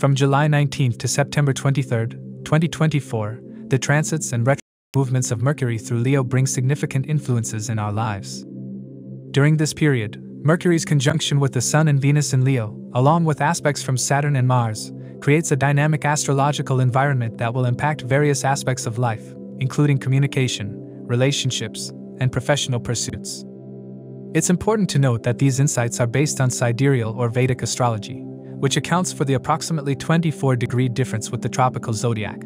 From July 19 to September 23, 2024, the transits and retro movements of Mercury through Leo bring significant influences in our lives. During this period, Mercury's conjunction with the Sun and Venus in Leo, along with aspects from Saturn and Mars, creates a dynamic astrological environment that will impact various aspects of life, including communication, relationships, and professional pursuits. It's important to note that these insights are based on sidereal or Vedic astrology, which accounts for the approximately 24 degree difference with the tropical zodiac.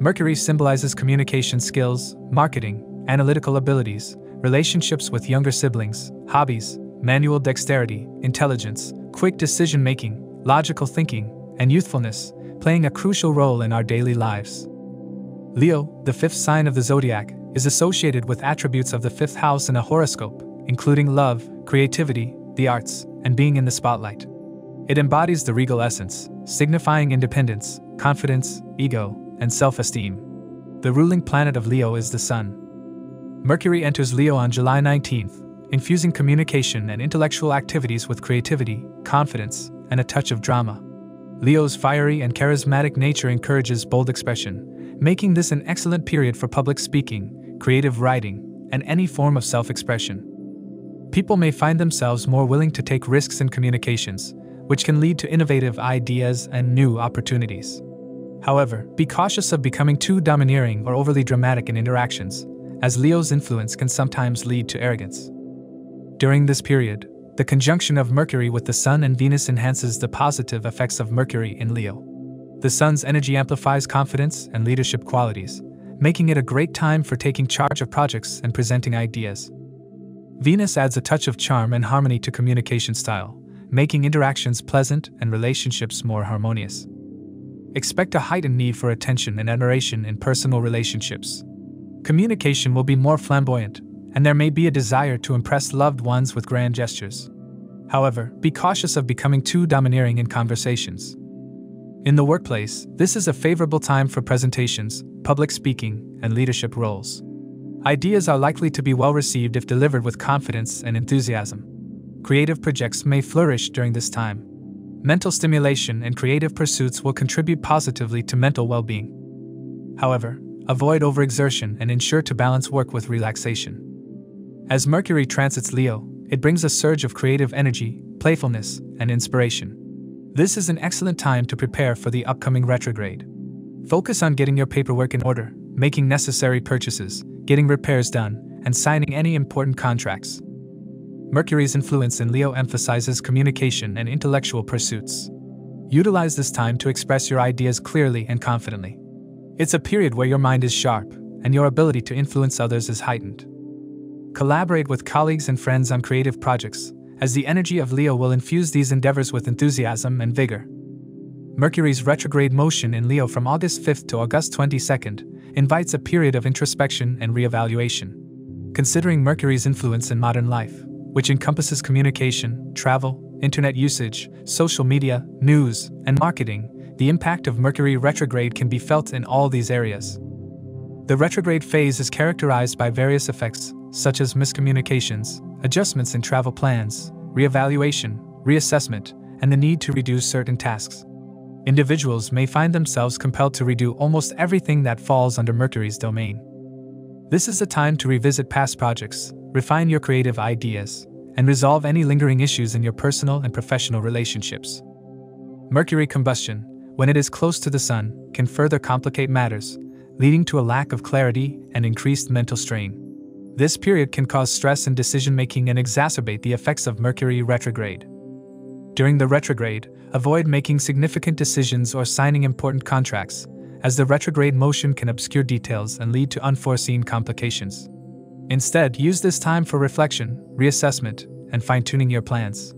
Mercury symbolizes communication skills, marketing, analytical abilities, relationships with younger siblings, hobbies, manual dexterity, intelligence, quick decision making, logical thinking, and youthfulness, playing a crucial role in our daily lives. Leo, the fifth sign of the zodiac, is associated with attributes of the fifth house in a horoscope, including love, creativity, the arts, and being in the spotlight. It embodies the regal essence, signifying independence, confidence, ego, and self esteem. The ruling planet of Leo is the Sun. Mercury enters Leo on July 19th, infusing communication and intellectual activities with creativity, confidence, and a touch of drama. Leo's fiery and charismatic nature encourages bold expression, making this an excellent period for public speaking, creative writing, and any form of self expression. People may find themselves more willing to take risks in communications, which can lead to innovative ideas and new opportunities. However, be cautious of becoming too domineering or overly dramatic in interactions, as Leo's influence can sometimes lead to arrogance. During this period, the conjunction of Mercury with the Sun and Venus enhances the positive effects of Mercury in Leo. The Sun's energy amplifies confidence and leadership qualities, making it a great time for taking charge of projects and presenting ideas. Venus adds a touch of charm and harmony to communication style, making interactions pleasant and relationships more harmonious. Expect a heightened need for attention and admiration in personal relationships. Communication will be more flamboyant, and there may be a desire to impress loved ones with grand gestures. However, be cautious of becoming too domineering in conversations. In the workplace, this is a favorable time for presentations, public speaking, and leadership roles. Ideas are likely to be well received if delivered with confidence and enthusiasm. Creative projects may flourish during this time. Mental stimulation and creative pursuits will contribute positively to mental well being. However, avoid overexertion and ensure to balance work with relaxation. As Mercury transits Leo, it brings a surge of creative energy, playfulness, and inspiration. This is an excellent time to prepare for the upcoming retrograde. Focus on getting your paperwork in order, making necessary purchases, getting repairs done, and signing any important contracts. Mercury's influence in Leo emphasizes communication and intellectual pursuits. Utilize this time to express your ideas clearly and confidently. It's a period where your mind is sharp, and your ability to influence others is heightened. Collaborate with colleagues and friends on creative projects, as the energy of Leo will infuse these endeavors with enthusiasm and vigor. Mercury's retrograde motion in Leo from August 5th to August 22nd invites a period of introspection and reevaluation. Considering Mercury's influence in modern life, which encompasses communication, travel, internet usage, social media, news, and marketing, the impact of Mercury retrograde can be felt in all these areas. The retrograde phase is characterized by various effects, such as miscommunications, adjustments in travel plans, reevaluation, reassessment, and the need to reduce certain tasks. Individuals may find themselves compelled to redo almost everything that falls under Mercury's domain. This is a time to revisit past projects, refine your creative ideas, and resolve any lingering issues in your personal and professional relationships. Mercury combustion, when it is close to the Sun, can further complicate matters, leading to a lack of clarity and increased mental strain. This period can cause stress in decision making and exacerbate the effects of Mercury retrograde. During the retrograde, avoid making significant decisions or signing important contracts, as the retrograde motion can obscure details and lead to unforeseen complications. Instead, use this time for reflection, reassessment, and fine tuning your plans.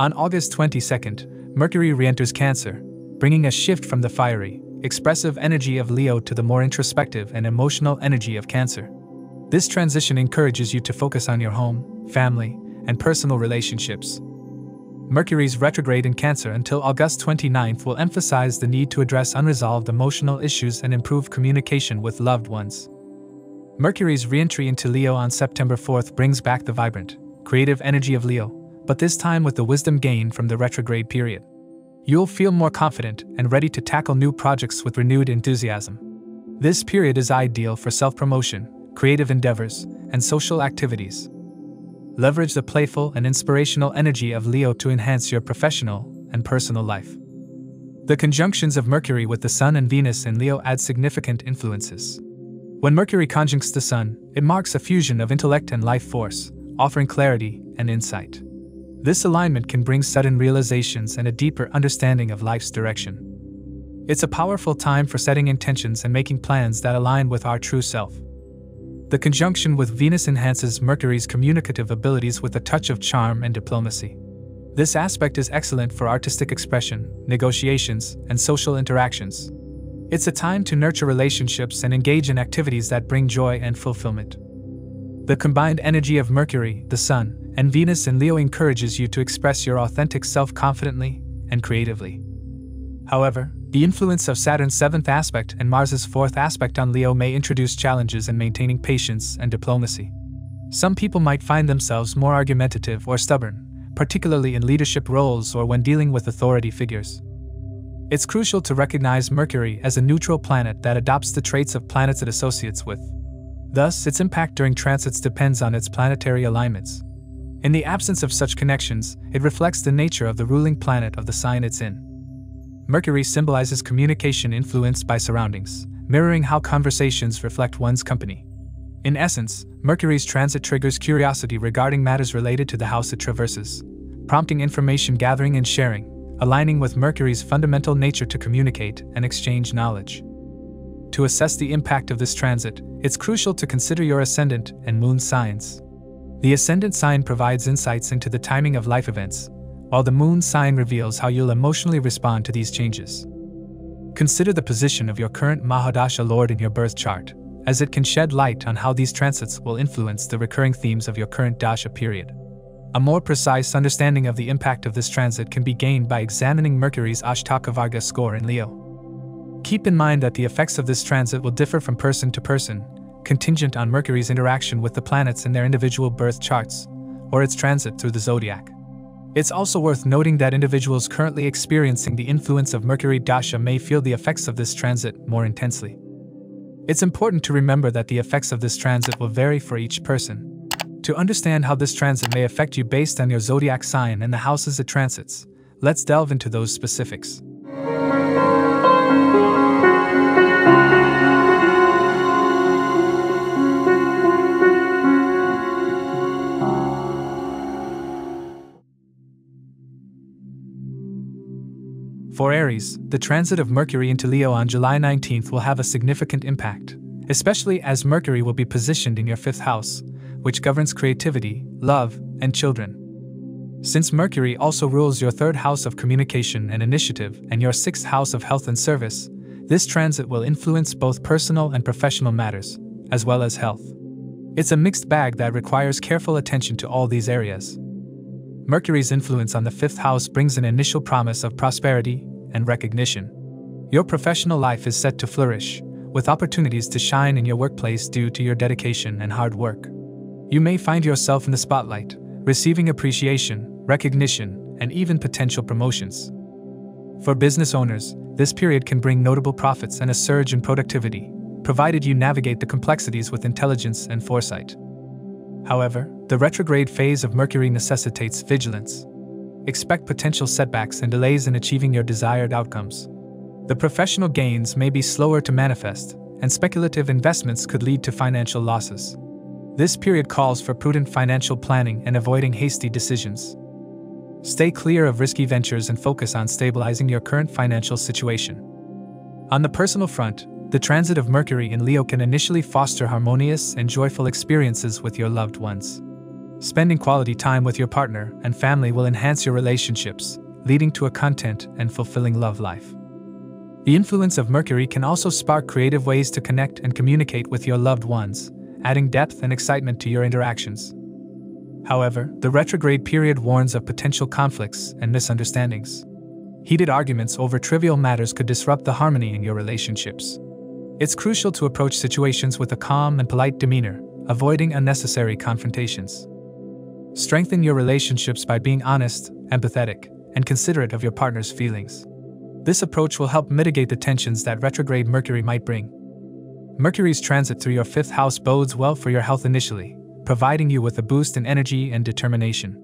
On August 22nd, Mercury re enters Cancer, bringing a shift from the fiery, expressive energy of Leo to the more introspective and emotional energy of Cancer. This transition encourages you to focus on your home, family, and personal relationships. Mercury's retrograde in Cancer until August 29th will emphasize the need to address unresolved emotional issues and improve communication with loved ones. Mercury's reentry into Leo on September 4th brings back the vibrant, creative energy of Leo, but this time with the wisdom gained from the retrograde period. You'll feel more confident and ready to tackle new projects with renewed enthusiasm. This period is ideal for self promotion, creative endeavors, and social activities. Leverage the playful and inspirational energy of Leo to enhance your professional and personal life. The conjunctions of Mercury with the Sun and Venus in Leo add significant influences. When Mercury conjuncts the Sun, it marks a fusion of intellect and life force, offering clarity and insight. This alignment can bring sudden realizations and a deeper understanding of life's direction. It's a powerful time for setting intentions and making plans that align with our true self. The conjunction with Venus enhances Mercury's communicative abilities with a touch of charm and diplomacy. This aspect is excellent for artistic expression, negotiations, and social interactions. It's a time to nurture relationships and engage in activities that bring joy and fulfillment. The combined energy of Mercury, the Sun, and Venus in Leo encourages you to express your authentic self confidently and creatively. However, the influence of Saturn's seventh aspect and Mars's fourth aspect on Leo may introduce challenges in maintaining patience and diplomacy. Some people might find themselves more argumentative or stubborn, particularly in leadership roles or when dealing with authority figures. It's crucial to recognize Mercury as a neutral planet that adopts the traits of planets it associates with. Thus, its impact during transits depends on its planetary alignments. In the absence of such connections, it reflects the nature of the ruling planet of the sign it's in. Mercury symbolizes communication influenced by surroundings, mirroring how conversations reflect one's company. In essence, Mercury's transit triggers curiosity regarding matters related to the house it traverses, prompting information gathering and sharing, aligning with Mercury's fundamental nature to communicate and exchange knowledge. To assess the impact of this transit, it's crucial to consider your ascendant and moon signs. The ascendant sign provides insights into the timing of life events, while the moon sign reveals how you'll emotionally respond to these changes. Consider the position of your current Mahadasha Lord in your birth chart, as it can shed light on how these transits will influence the recurring themes of your current dasha period. A more precise understanding of the impact of this transit can be gained by examining Mercury's Ashtaka Varga score in Leo. Keep in mind that the effects of this transit will differ from person to person, contingent on Mercury's interaction with the planets in their individual birth charts, or its transit through the zodiac. It's also worth noting that individuals currently experiencing the influence of Mercury Dasha may feel the effects of this transit more intensely. It's important to remember that the effects of this transit will vary for each person. To understand how this transit may affect you based on your zodiac sign and the houses it transits, let's delve into those specifics. For Aries, the transit of Mercury into Leo on July 19th will have a significant impact, especially as Mercury will be positioned in your fifth house, which governs creativity, love, and children. Since Mercury also rules your third house of communication and initiative and your sixth house of health and service, this transit will influence both personal and professional matters, as well as health. It's a mixed bag that requires careful attention to all these areas. Mercury's influence on the fifth house brings an initial promise of prosperity and recognition. Your professional life is set to flourish, with opportunities to shine in your workplace due to your dedication and hard work. You may find yourself in the spotlight, receiving appreciation, recognition, and even potential promotions. For business owners, this period can bring notable profits and a surge in productivity, provided you navigate the complexities with intelligence and foresight. However, the retrograde phase of Mercury necessitates vigilance. Expect potential setbacks and delays in achieving your desired outcomes. The professional gains may be slower to manifest, and speculative investments could lead to financial losses. This period calls for prudent financial planning and avoiding hasty decisions. Stay clear of risky ventures and focus on stabilizing your current financial situation. On the personal front, the transit of Mercury in Leo can initially foster harmonious and joyful experiences with your loved ones. Spending quality time with your partner and family will enhance your relationships, leading to a content and fulfilling love life. The influence of Mercury can also spark creative ways to connect and communicate with your loved ones, adding depth and excitement to your interactions. However, the retrograde period warns of potential conflicts and misunderstandings. Heated arguments over trivial matters could disrupt the harmony in your relationships. It's crucial to approach situations with a calm and polite demeanor, avoiding unnecessary confrontations. Strengthen your relationships by being honest, empathetic, and considerate of your partner's feelings. This approach will help mitigate the tensions that retrograde Mercury might bring. Mercury's transit through your fifth house bodes well for your health initially, providing you with a boost in energy and determination.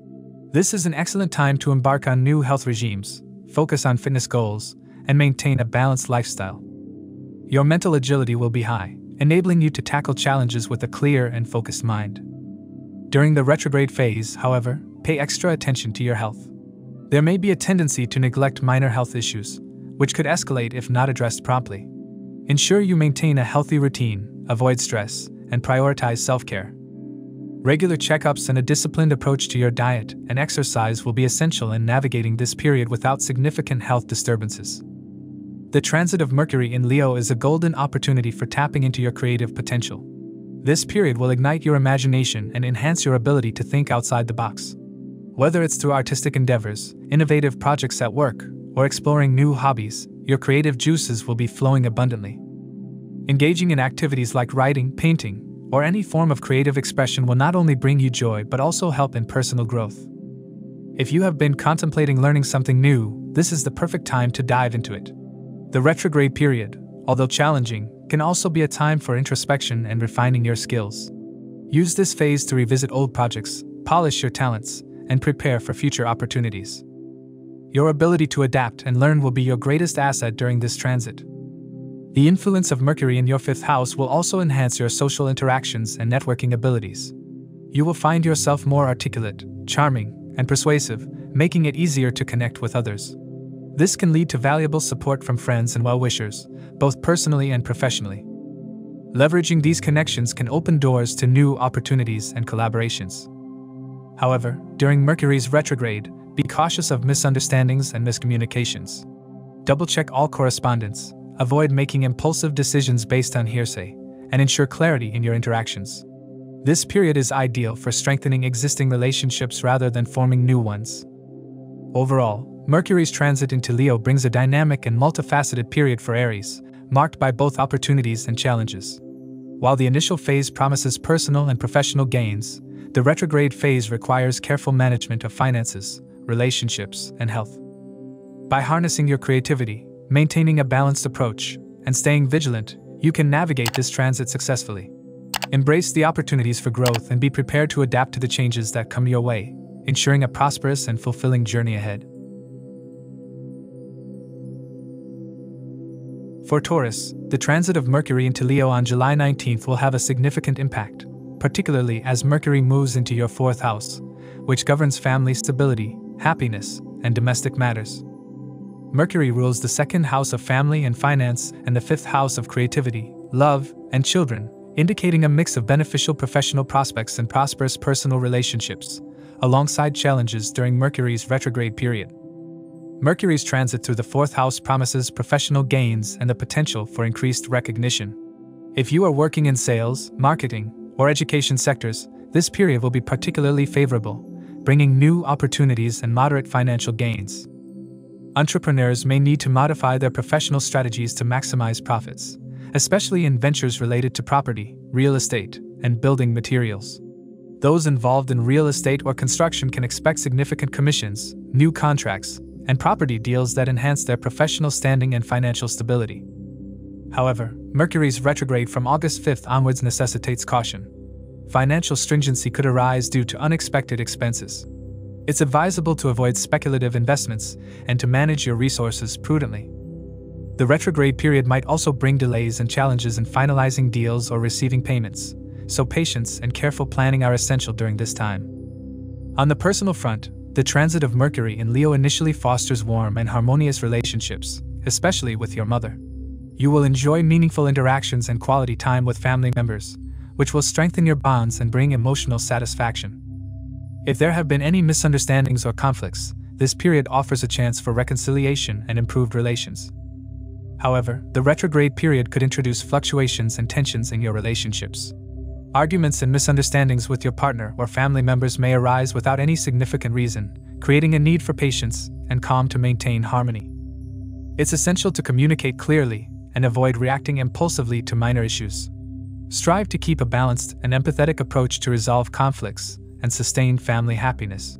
This is an excellent time to embark on new health regimes, focus on fitness goals, and maintain a balanced lifestyle. Your mental agility will be high, enabling you to tackle challenges with a clear and focused mind. During the retrograde phase, however, pay extra attention to your health. There may be a tendency to neglect minor health issues, which could escalate if not addressed promptly. Ensure you maintain a healthy routine, avoid stress, and prioritize self care. Regular checkups and a disciplined approach to your diet and exercise will be essential in navigating this period without significant health disturbances. The transit of Mercury in Leo is a golden opportunity for tapping into your creative potential. This period will ignite your imagination and enhance your ability to think outside the box. Whether it's through artistic endeavors, innovative projects at work, or exploring new hobbies, your creative juices will be flowing abundantly. Engaging in activities like writing, painting, or any form of creative expression will not only bring you joy but also help in personal growth. If you have been contemplating learning something new, this is the perfect time to dive into it. The retrograde period, although challenging, can also be a time for introspection and refining your skills. Use this phase to revisit old projects, polish your talents, and prepare for future opportunities. Your ability to adapt and learn will be your greatest asset during this transit. The influence of Mercury in your fifth house will also enhance your social interactions and networking abilities. You will find yourself more articulate, charming, and persuasive, making it easier to connect with others. This can lead to valuable support from friends and well wishers, both personally and professionally. Leveraging these connections can open doors to new opportunities and collaborations. However, during Mercury's retrograde, be cautious of misunderstandings and miscommunications. Double check all correspondence, avoid making impulsive decisions based on hearsay, and ensure clarity in your interactions. This period is ideal for strengthening existing relationships rather than forming new ones. Overall, Mercury's transit into Leo brings a dynamic and multifaceted period for Aries, marked by both opportunities and challenges. While the initial phase promises personal and professional gains, the retrograde phase requires careful management of finances, relationships, and health. By harnessing your creativity, maintaining a balanced approach, and staying vigilant, you can navigate this transit successfully. Embrace the opportunities for growth and be prepared to adapt to the changes that come your way, ensuring a prosperous and fulfilling journey ahead. For Taurus, the transit of Mercury into Leo on July 19th will have a significant impact, particularly as Mercury moves into your fourth house, which governs family stability, happiness, and domestic matters. Mercury rules the second house of family and finance and the fifth house of creativity, love, and children, indicating a mix of beneficial professional prospects and prosperous personal relationships, alongside challenges during Mercury's retrograde period. Mercury's transit through the fourth house promises professional gains and the potential for increased recognition. If you are working in sales, marketing, or education sectors, this period will be particularly favorable, bringing new opportunities and moderate financial gains. Entrepreneurs may need to modify their professional strategies to maximize profits, especially in ventures related to property, real estate, and building materials. Those involved in real estate or construction can expect significant commissions, new contracts, and property deals that enhance their professional standing and financial stability. However, Mercury's retrograde from August 5th onwards necessitates caution. Financial stringency could arise due to unexpected expenses. It's advisable to avoid speculative investments and to manage your resources prudently. The retrograde period might also bring delays and challenges in finalizing deals or receiving payments, so patience and careful planning are essential during this time. On the personal front, the transit of Mercury in Leo initially fosters warm and harmonious relationships, especially with your mother. You will enjoy meaningful interactions and quality time with family members, which will strengthen your bonds and bring emotional satisfaction. If there have been any misunderstandings or conflicts, this period offers a chance for reconciliation and improved relations. However, the retrograde period could introduce fluctuations and tensions in your relationships. Arguments and misunderstandings with your partner or family members may arise without any significant reason, creating a need for patience and calm to maintain harmony. It's essential to communicate clearly and avoid reacting impulsively to minor issues. Strive to keep a balanced and empathetic approach to resolve conflicts and sustain family happiness.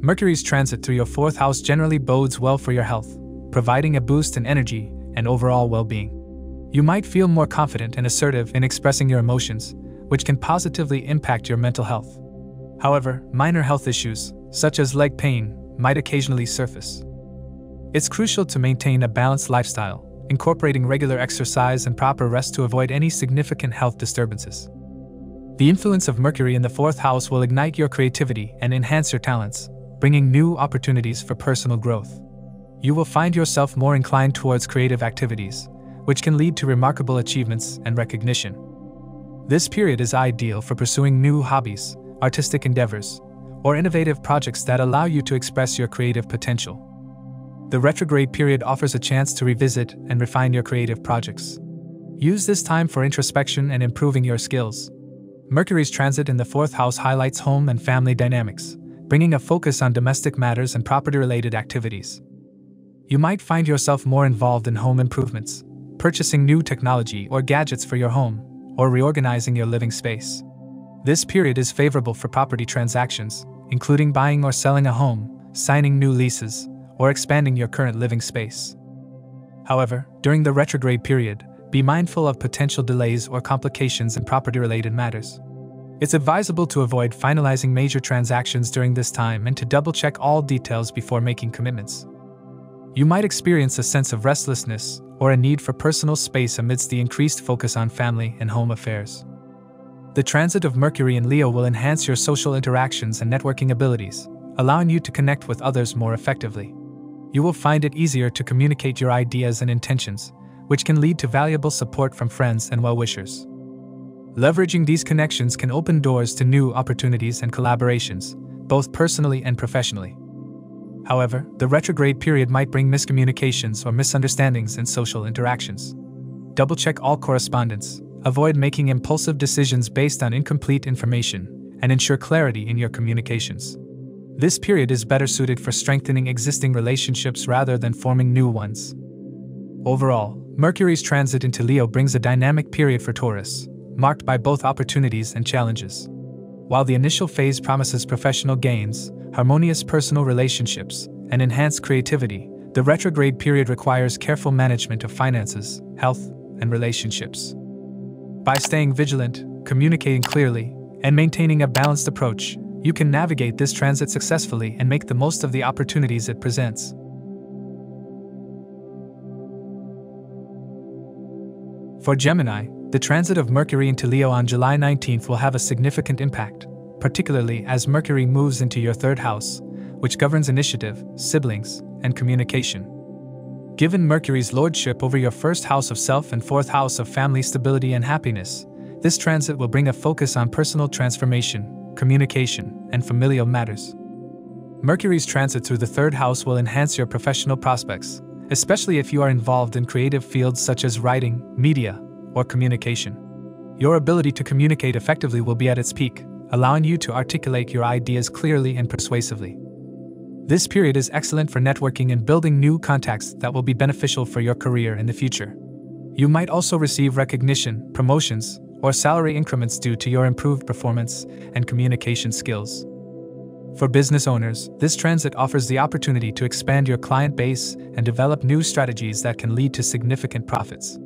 Mercury's transit through your fourth house generally bodes well for your health, providing a boost in energy and overall well being. You might feel more confident and assertive in expressing your emotions, which can positively impact your mental health. However, minor health issues, such as leg pain, might occasionally surface. It's crucial to maintain a balanced lifestyle, incorporating regular exercise and proper rest to avoid any significant health disturbances. The influence of Mercury in the fourth house will ignite your creativity and enhance your talents, bringing new opportunities for personal growth. You will find yourself more inclined towards creative activities, which can lead to remarkable achievements and recognition. This period is ideal for pursuing new hobbies, artistic endeavors, or innovative projects that allow you to express your creative potential. The retrograde period offers a chance to revisit and refine your creative projects. Use this time for introspection and improving your skills. Mercury's transit in the fourth house highlights home and family dynamics, bringing a focus on domestic matters and property related activities. You might find yourself more involved in home improvements, purchasing new technology or gadgets for your home, or reorganizing your living space. This period is favorable for property transactions, including buying or selling a home, signing new leases, or expanding your current living space. However, during the retrograde period, be mindful of potential delays or complications in property related matters. It's advisable to avoid finalizing major transactions during this time and to double check all details before making commitments. You might experience a sense of restlessness or a need for personal space amidst the increased focus on family and home affairs. The transit of Mercury in Leo will enhance your social interactions and networking abilities, allowing you to connect with others more effectively. You will find it easier to communicate your ideas and intentions, which can lead to valuable support from friends and well wishers. Leveraging these connections can open doors to new opportunities and collaborations, both personally and professionally. However, the retrograde period might bring miscommunications or misunderstandings in social interactions. Double check all correspondence, avoid making impulsive decisions based on incomplete information, and ensure clarity in your communications. This period is better suited for strengthening existing relationships rather than forming new ones. Overall, Mercury's transit into Leo brings a dynamic period for Taurus, marked by both opportunities and challenges. While the initial phase promises professional gains, harmonious personal relationships, and enhanced creativity, the retrograde period requires careful management of finances, health, and relationships. By staying vigilant, communicating clearly, and maintaining a balanced approach, you can navigate this transit successfully and make the most of the opportunities it presents. For Gemini, the transit of Mercury into Leo on July 19th will have a significant impact particularly as Mercury moves into your third house, which governs initiative, siblings, and communication. Given Mercury's lordship over your first house of self and fourth house of family stability and happiness, this transit will bring a focus on personal transformation, communication, and familial matters. Mercury's transit through the third house will enhance your professional prospects, especially if you are involved in creative fields such as writing, media, or communication. Your ability to communicate effectively will be at its peak, allowing you to articulate your ideas clearly and persuasively. This period is excellent for networking and building new contacts that will be beneficial for your career in the future. You might also receive recognition, promotions, or salary increments due to your improved performance and communication skills. For business owners, this transit offers the opportunity to expand your client base and develop new strategies that can lead to significant profits.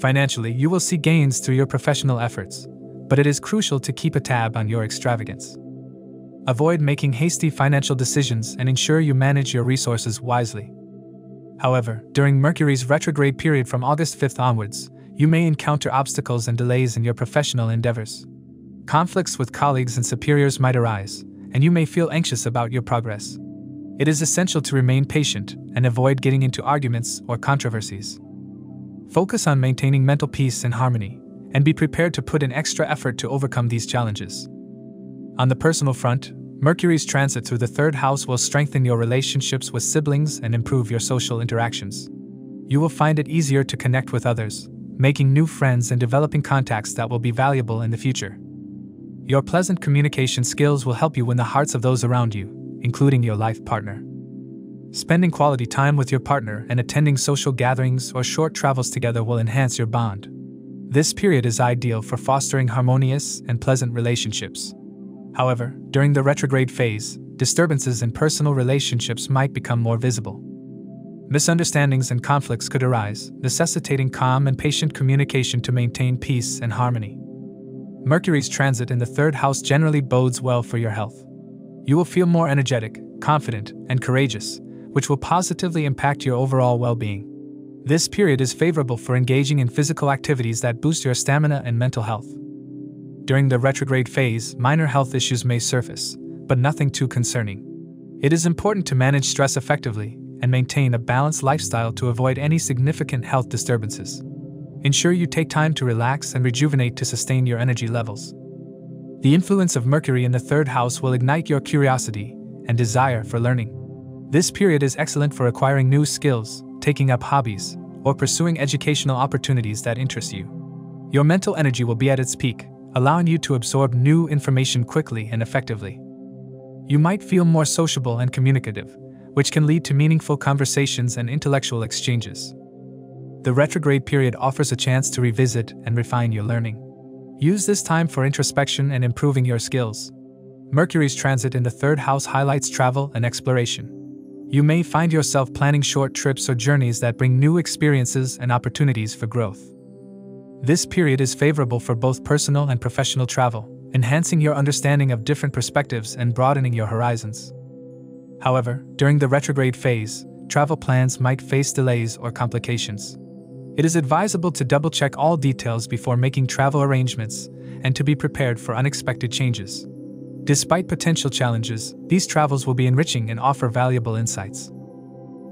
Financially, you will see gains through your professional efforts, but it is crucial to keep a tab on your extravagance. Avoid making hasty financial decisions and ensure you manage your resources wisely. However, during Mercury's retrograde period from August 5th onwards, you may encounter obstacles and delays in your professional endeavors. Conflicts with colleagues and superiors might arise, and you may feel anxious about your progress. It is essential to remain patient and avoid getting into arguments or controversies. Focus on maintaining mental peace and harmony, and be prepared to put in extra effort to overcome these challenges. On the personal front, Mercury's transit through the third house will strengthen your relationships with siblings and improve your social interactions. You will find it easier to connect with others, making new friends and developing contacts that will be valuable in the future. Your pleasant communication skills will help you win the hearts of those around you, including your life partner. Spending quality time with your partner and attending social gatherings or short travels together will enhance your bond. This period is ideal for fostering harmonious and pleasant relationships. However, during the retrograde phase, disturbances in personal relationships might become more visible. Misunderstandings and conflicts could arise, necessitating calm and patient communication to maintain peace and harmony. Mercury's transit in the third house generally bodes well for your health. You will feel more energetic, confident, and courageous, which will positively impact your overall well being. This period is favorable for engaging in physical activities that boost your stamina and mental health. During the retrograde phase, minor health issues may surface, but nothing too concerning. It is important to manage stress effectively and maintain a balanced lifestyle to avoid any significant health disturbances. Ensure you take time to relax and rejuvenate to sustain your energy levels. The influence of Mercury in the third house will ignite your curiosity and desire for learning. This period is excellent for acquiring new skills, taking up hobbies, or pursuing educational opportunities that interest you. Your mental energy will be at its peak, allowing you to absorb new information quickly and effectively. You might feel more sociable and communicative, which can lead to meaningful conversations and intellectual exchanges. The retrograde period offers a chance to revisit and refine your learning. Use this time for introspection and improving your skills. Mercury's transit in the third house highlights travel and exploration. You may find yourself planning short trips or journeys that bring new experiences and opportunities for growth. This period is favorable for both personal and professional travel, enhancing your understanding of different perspectives and broadening your horizons. However, during the retrograde phase, travel plans might face delays or complications. It is advisable to double check all details before making travel arrangements and to be prepared for unexpected changes. Despite potential challenges, these travels will be enriching and offer valuable insights.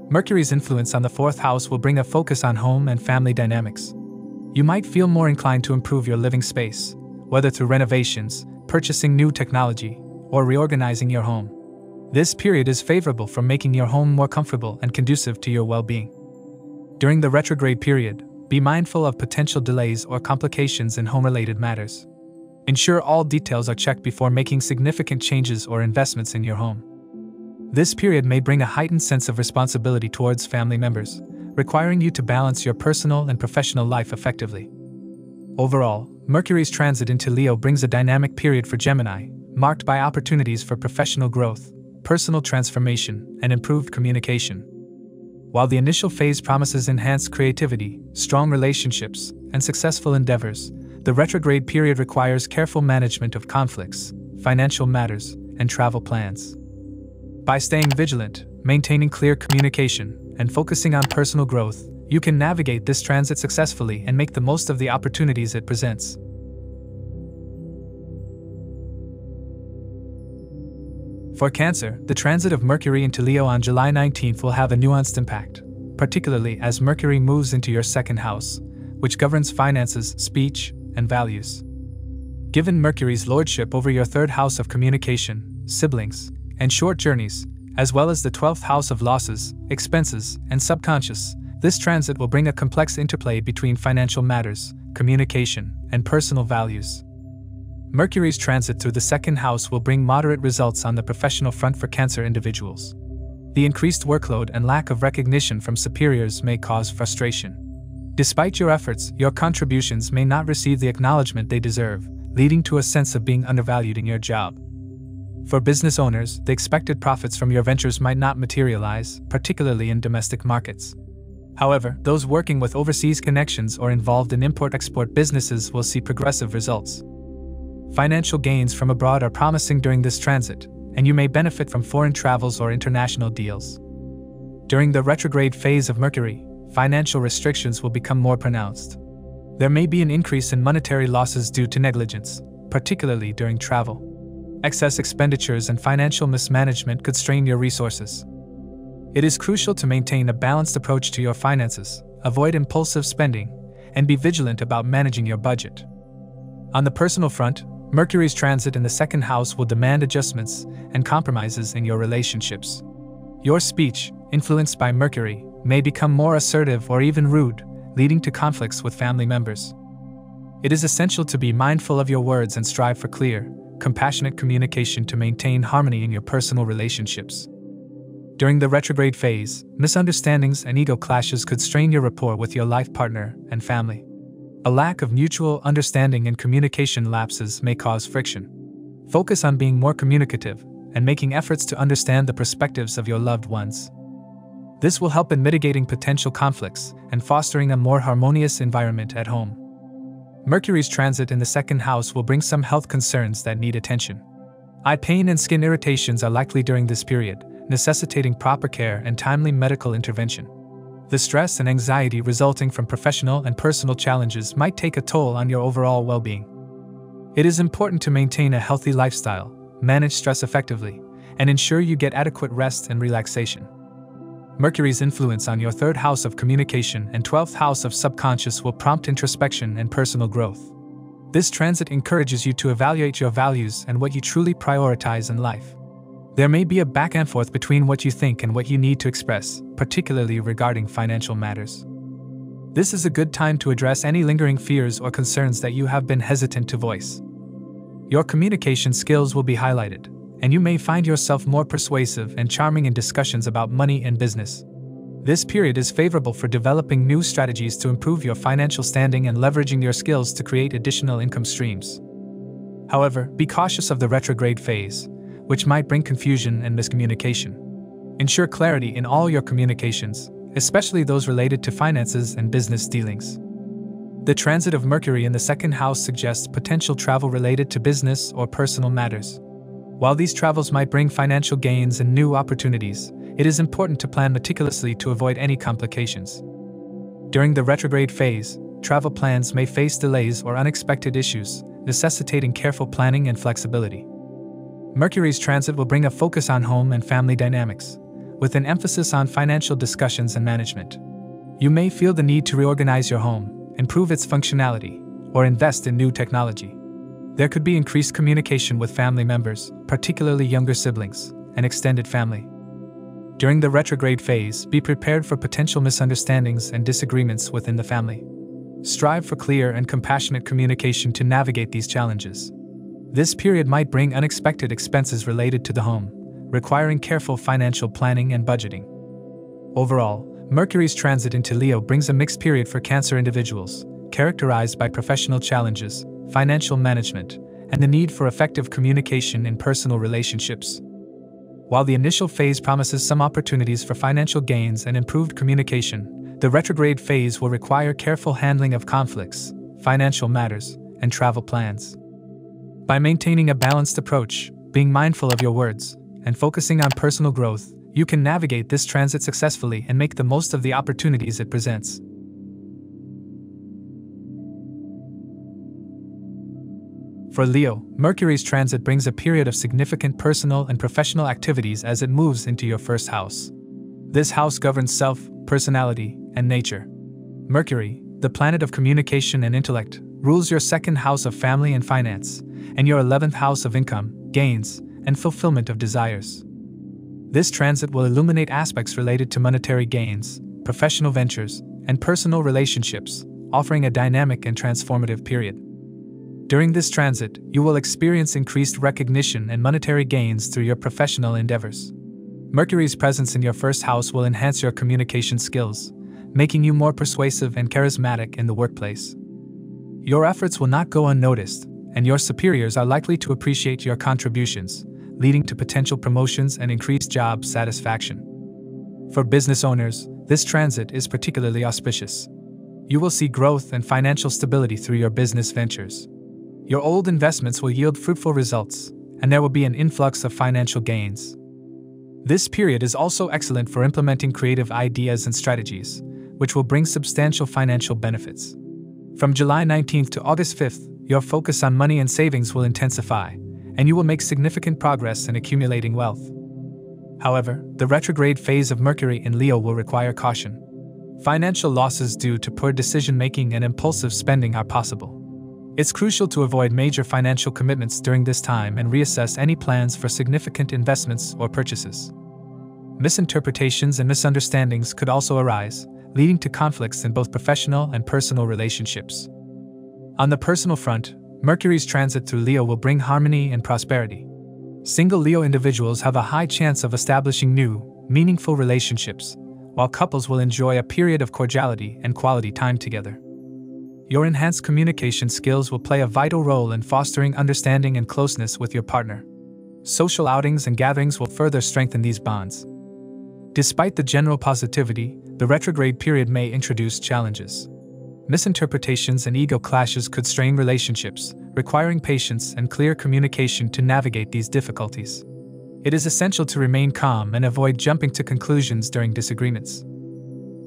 Mercury's influence on the fourth house will bring a focus on home and family dynamics. You might feel more inclined to improve your living space, whether through renovations, purchasing new technology, or reorganizing your home. This period is favorable for making your home more comfortable and conducive to your well being. During the retrograde period, be mindful of potential delays or complications in home related matters. Ensure all details are checked before making significant changes or investments in your home. This period may bring a heightened sense of responsibility towards family members, requiring you to balance your personal and professional life effectively. Overall, Mercury's transit into Leo brings a dynamic period for Gemini, marked by opportunities for professional growth, personal transformation, and improved communication. While the initial phase promises enhanced creativity, strong relationships, and successful endeavors, the retrograde period requires careful management of conflicts, financial matters, and travel plans. By staying vigilant, maintaining clear communication, and focusing on personal growth, you can navigate this transit successfully and make the most of the opportunities it presents. For Cancer, the transit of Mercury into Leo on July 19th will have a nuanced impact, particularly as Mercury moves into your second house, which governs finances, speech, and values. Given Mercury's lordship over your third house of communication, siblings, and short journeys, as well as the 12th house of losses, expenses, and subconscious, this transit will bring a complex interplay between financial matters, communication, and personal values. Mercury's transit through the second house will bring moderate results on the professional front for Cancer individuals. The increased workload and lack of recognition from superiors may cause frustration. Despite your efforts, your contributions may not receive the acknowledgement they deserve, leading to a sense of being undervalued in your job. For business owners, the expected profits from your ventures might not materialize, particularly in domestic markets. However, those working with overseas connections or involved in import export businesses will see progressive results. Financial gains from abroad are promising during this transit, and you may benefit from foreign travels or international deals. During the retrograde phase of Mercury, financial restrictions will become more pronounced. There may be an increase in monetary losses due to negligence, particularly during travel. Excess expenditures and financial mismanagement could strain your resources. It is crucial to maintain a balanced approach to your finances, avoid impulsive spending, and be vigilant about managing your budget. On the personal front, Mercury's transit in the second house will demand adjustments and compromises in your relationships. Your speech, influenced by Mercury, may become more assertive or even rude, leading to conflicts with family members. It is essential to be mindful of your words and strive for clear, compassionate communication to maintain harmony in your personal relationships. During the retrograde phase, misunderstandings and ego clashes could strain your rapport with your life partner and family. A lack of mutual understanding and communication lapses may cause friction. Focus on being more communicative and making efforts to understand the perspectives of your loved ones. This will help in mitigating potential conflicts and fostering a more harmonious environment at home. Mercury's transit in the second house will bring some health concerns that need attention. Eye pain and skin irritations are likely during this period, necessitating proper care and timely medical intervention. The stress and anxiety resulting from professional and personal challenges might take a toll on your overall well being. It is important to maintain a healthy lifestyle, manage stress effectively, and ensure you get adequate rest and relaxation. Mercury's influence on your third house of communication and 12th house of subconscious will prompt introspection and personal growth. This transit encourages you to evaluate your values and what you truly prioritize in life. There may be a back and forth between what you think and what you need to express, particularly regarding financial matters. This is a good time to address any lingering fears or concerns that you have been hesitant to voice. Your communication skills will be highlighted, and you may find yourself more persuasive and charming in discussions about money and business. This period is favorable for developing new strategies to improve your financial standing and leveraging your skills to create additional income streams. However, be cautious of the retrograde phase, which might bring confusion and miscommunication. Ensure clarity in all your communications, especially those related to finances and business dealings. The transit of Mercury in the second house suggests potential travel related to business or personal matters. While these travels might bring financial gains and new opportunities, it is important to plan meticulously to avoid any complications. During the retrograde phase, travel plans may face delays or unexpected issues, necessitating careful planning and flexibility. Mercury's transit will bring a focus on home and family dynamics, with an emphasis on financial discussions and management. You may feel the need to reorganize your home, improve its functionality, or invest in new technology. There could be increased communication with family members, particularly younger siblings, and extended family. During the retrograde phase, be prepared for potential misunderstandings and disagreements within the family. Strive for clear and compassionate communication to navigate these challenges. This period might bring unexpected expenses related to the home, requiring careful financial planning and budgeting. Overall, Mercury's transit into Leo brings a mixed period for Cancer individuals, characterized by professional challenges, financial management, and the need for effective communication in personal relationships. While the initial phase promises some opportunities for financial gains and improved communication, the retrograde phase will require careful handling of conflicts, financial matters, and travel plans. By maintaining a balanced approach, being mindful of your words, and focusing on personal growth, you can navigate this transit successfully and make the most of the opportunities it presents. For Leo, Mercury's transit brings a period of significant personal and professional activities as it moves into your first house. This house governs self, personality, and nature. Mercury, the planet of communication and intellect, rules your second house of family and finance, and your 11th house of income, gains, and fulfillment of desires. This transit will illuminate aspects related to monetary gains, professional ventures, and personal relationships, offering a dynamic and transformative period. During this transit, you will experience increased recognition and monetary gains through your professional endeavors. Mercury's presence in your first house will enhance your communication skills, making you more persuasive and charismatic in the workplace. Your efforts will not go unnoticed, and your superiors are likely to appreciate your contributions, leading to potential promotions and increased job satisfaction. For business owners, this transit is particularly auspicious. You will see growth and financial stability through your business ventures your old investments will yield fruitful results, and there will be an influx of financial gains. This period is also excellent for implementing creative ideas and strategies, which will bring substantial financial benefits. From July 19th to August 5th, your focus on money and savings will intensify, and you will make significant progress in accumulating wealth. However, the retrograde phase of Mercury in Leo will require caution. Financial losses due to poor decision making and impulsive spending are possible. It's crucial to avoid major financial commitments during this time and reassess any plans for significant investments or purchases. Misinterpretations and misunderstandings could also arise, leading to conflicts in both professional and personal relationships. On the personal front, Mercury's transit through Leo will bring harmony and prosperity. Single Leo individuals have a high chance of establishing new, meaningful relationships, while couples will enjoy a period of cordiality and quality time together. Your enhanced communication skills will play a vital role in fostering understanding and closeness with your partner. social outings and gatherings will further strengthen these bonds. Despite the general positivity, the retrograde period may introduce challenges. Misinterpretations and ego clashes could strain relationships, requiring patience and clear communication to navigate these difficulties. It is essential to remain calm and avoid jumping to conclusions during disagreements.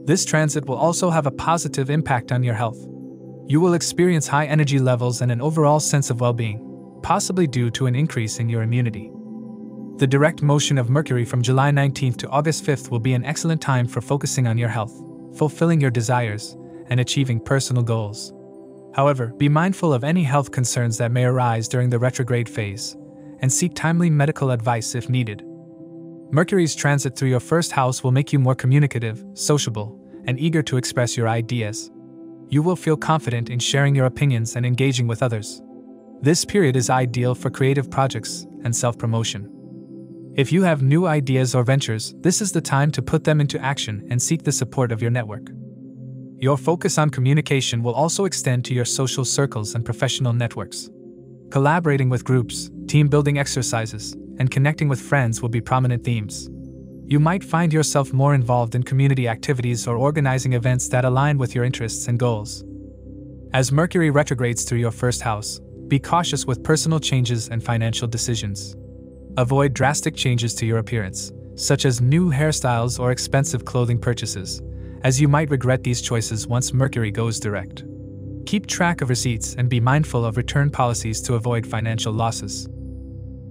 This transit will also have a positive impact on your health. You will experience high energy levels and an overall sense of well being, possibly due to an increase in your immunity. The direct motion of Mercury from July 19th to August 5th will be an excellent time for focusing on your health, fulfilling your desires, and achieving personal goals. However, be mindful of any health concerns that may arise during the retrograde phase, and seek timely medical advice if needed. Mercury's transit through your first house will make you more communicative, sociable, and eager to express your ideas. You will feel confident in sharing your opinions and engaging with others. This period is ideal for creative projects and self promotion. If you have new ideas or ventures, this is the time to put them into action and seek the support of your network. Your focus on communication will also extend to your social circles and professional networks. Collaborating with groups, team building exercises, and connecting with friends will be prominent themes. You might find yourself more involved in community activities or organizing events that align with your interests and goals. As Mercury retrogrades through your first house, be cautious with personal changes and financial decisions. Avoid drastic changes to your appearance, such as new hairstyles or expensive clothing purchases, as you might regret these choices once Mercury goes direct. Keep track of receipts and be mindful of return policies to avoid financial losses.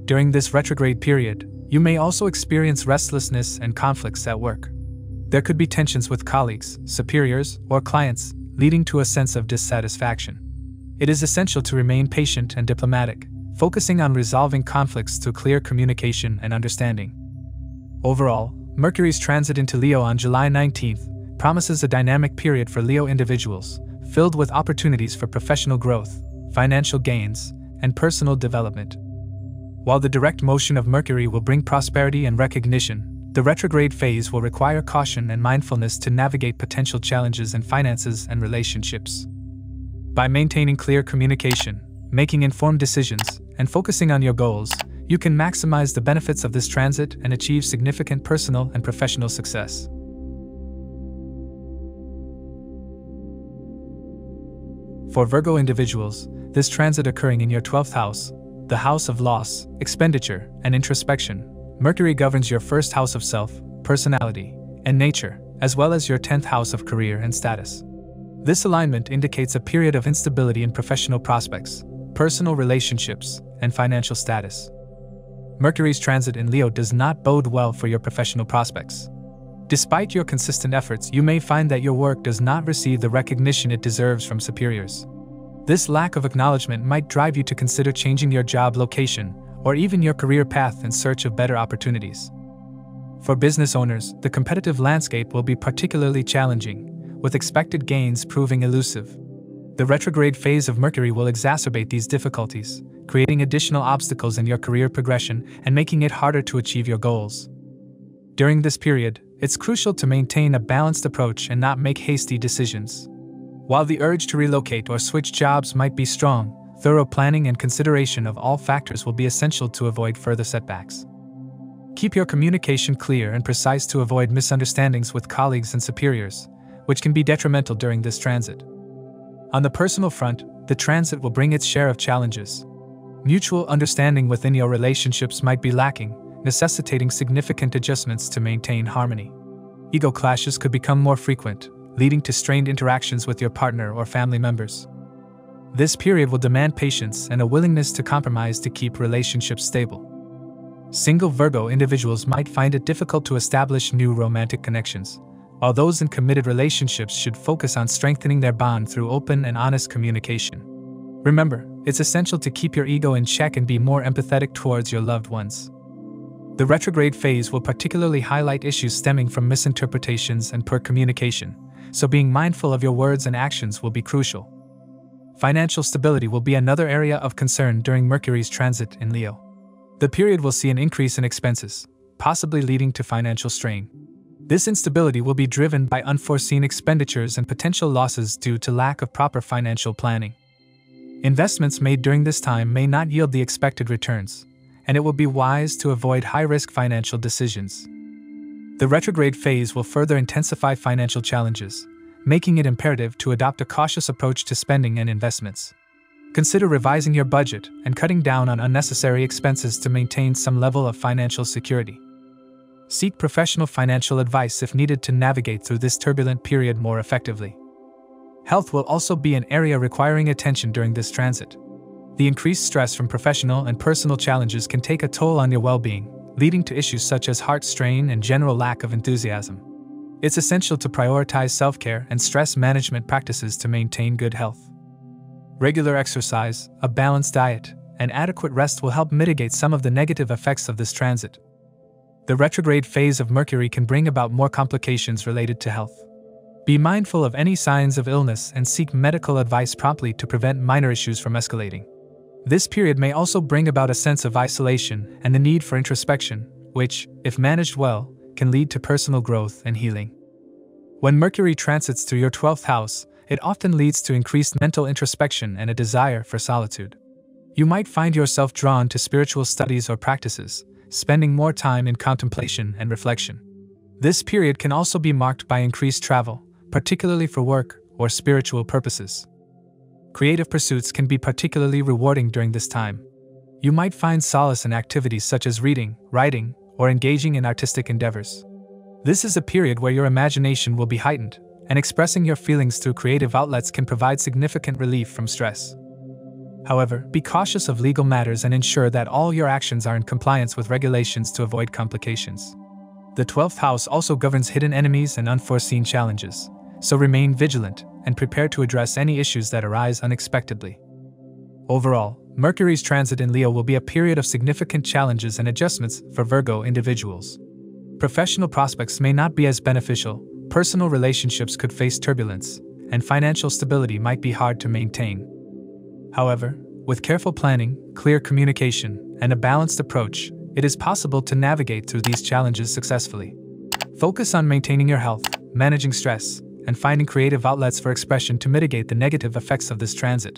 During this retrograde period, you may also experience restlessness and conflicts at work. There could be tensions with colleagues, superiors, or clients, leading to a sense of dissatisfaction. It is essential to remain patient and diplomatic, focusing on resolving conflicts through clear communication and understanding. Overall, Mercury's transit into Leo on July 19th promises a dynamic period for Leo individuals, filled with opportunities for professional growth, financial gains, and personal development. While the direct motion of Mercury will bring prosperity and recognition, the retrograde phase will require caution and mindfulness to navigate potential challenges in finances and relationships. By maintaining clear communication, making informed decisions, and focusing on your goals, you can maximize the benefits of this transit and achieve significant personal and professional success. For Virgo individuals, this transit occurring in your 12th house, the house of loss, expenditure, and introspection, Mercury governs your first house of self, personality, and nature, as well as your 10th house of career and status. This alignment indicates a period of instability in professional prospects, personal relationships, and financial status. Mercury's transit in Leo does not bode well for your professional prospects. Despite your consistent efforts, you may find that your work does not receive the recognition it deserves from superiors. This lack of acknowledgement might drive you to consider changing your job location or even your career path in search of better opportunities. For business owners, the competitive landscape will be particularly challenging, with expected gains proving elusive. The retrograde phase of Mercury will exacerbate these difficulties, creating additional obstacles in your career progression and making it harder to achieve your goals. During this period, it's crucial to maintain a balanced approach and not make hasty decisions. While the urge to relocate or switch jobs might be strong, thorough planning and consideration of all factors will be essential to avoid further setbacks. Keep your communication clear and precise to avoid misunderstandings with colleagues and superiors, which can be detrimental during this transit. On the personal front, the transit will bring its share of challenges. Mutual understanding within your relationships might be lacking, necessitating significant adjustments to maintain harmony. Ego clashes could become more frequent, leading to strained interactions with your partner or family members. This period will demand patience and a willingness to compromise to keep relationships stable. Single Virgo individuals might find it difficult to establish new romantic connections, while those in committed relationships should focus on strengthening their bond through open and honest communication. Remember, it's essential to keep your ego in check and be more empathetic towards your loved ones. The retrograde phase will particularly highlight issues stemming from misinterpretations and poor communication, so being mindful of your words and actions will be crucial. Financial stability will be another area of concern during Mercury's transit in Leo. The period will see an increase in expenses, possibly leading to financial strain. This instability will be driven by unforeseen expenditures and potential losses due to lack of proper financial planning. Investments made during this time may not yield the expected returns, and it will be wise to avoid high risk financial decisions. The retrograde phase will further intensify financial challenges, making it imperative to adopt a cautious approach to spending and investments. Consider revising your budget and cutting down on unnecessary expenses to maintain some level of financial security. Seek professional financial advice if needed to navigate through this turbulent period more effectively. Health will also be an area requiring attention during this transit. The increased stress from professional and personal challenges can take a toll on your well being, leading to issues such as heart strain and general lack of enthusiasm. It's essential to prioritize self care and stress management practices to maintain good health. Regular exercise, a balanced diet, and adequate rest will help mitigate some of the negative effects of this transit. The retrograde phase of Mercury can bring about more complications related to health. Be mindful of any signs of illness and seek medical advice promptly to prevent minor issues from escalating. This period may also bring about a sense of isolation and the need for introspection, which, if managed well, can lead to personal growth and healing. When Mercury transits through your 12th house, it often leads to increased mental introspection and a desire for solitude. You might find yourself drawn to spiritual studies or practices, spending more time in contemplation and reflection. This period can also be marked by increased travel, particularly for work or spiritual purposes. Creative pursuits can be particularly rewarding during this time. You might find solace in activities such as reading, writing, or engaging in artistic endeavors. This is a period where your imagination will be heightened, and expressing your feelings through creative outlets can provide significant relief from stress. However, be cautious of legal matters and ensure that all your actions are in compliance with regulations to avoid complications. The 12th house also governs hidden enemies and unforeseen challenges, so remain vigilant and prepare to address any issues that arise unexpectedly. Overall, Mercury's transit in Leo will be a period of significant challenges and adjustments for Virgo individuals. Professional prospects may not be as beneficial, personal relationships could face turbulence, and financial stability might be hard to maintain. However, with careful planning, clear communication, and a balanced approach, it is possible to navigate through these challenges successfully. Focus on maintaining your health, managing stress, and finding creative outlets for expression to mitigate the negative effects of this transit.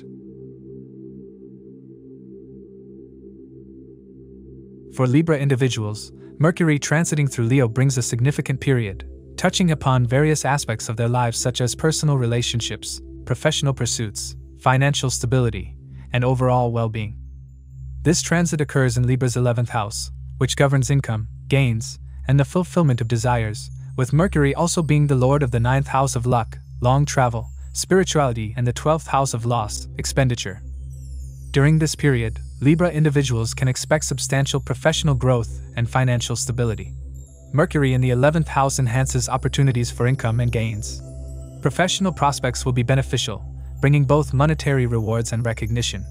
For Libra individuals, Mercury transiting through Leo brings a significant period, touching upon various aspects of their lives such as personal relationships, professional pursuits, financial stability, and overall well being. This transit occurs in Libra's 11th house, which governs income, gains, and the fulfillment of desires, with Mercury also being the lord of the ninth house of luck, long travel, spirituality, and the 12th house of loss, expenditure. During this period, Libra individuals can expect substantial professional growth and financial stability. Mercury in the 11th house enhances opportunities for income and gains. Professional prospects will be beneficial, bringing both monetary rewards and recognition.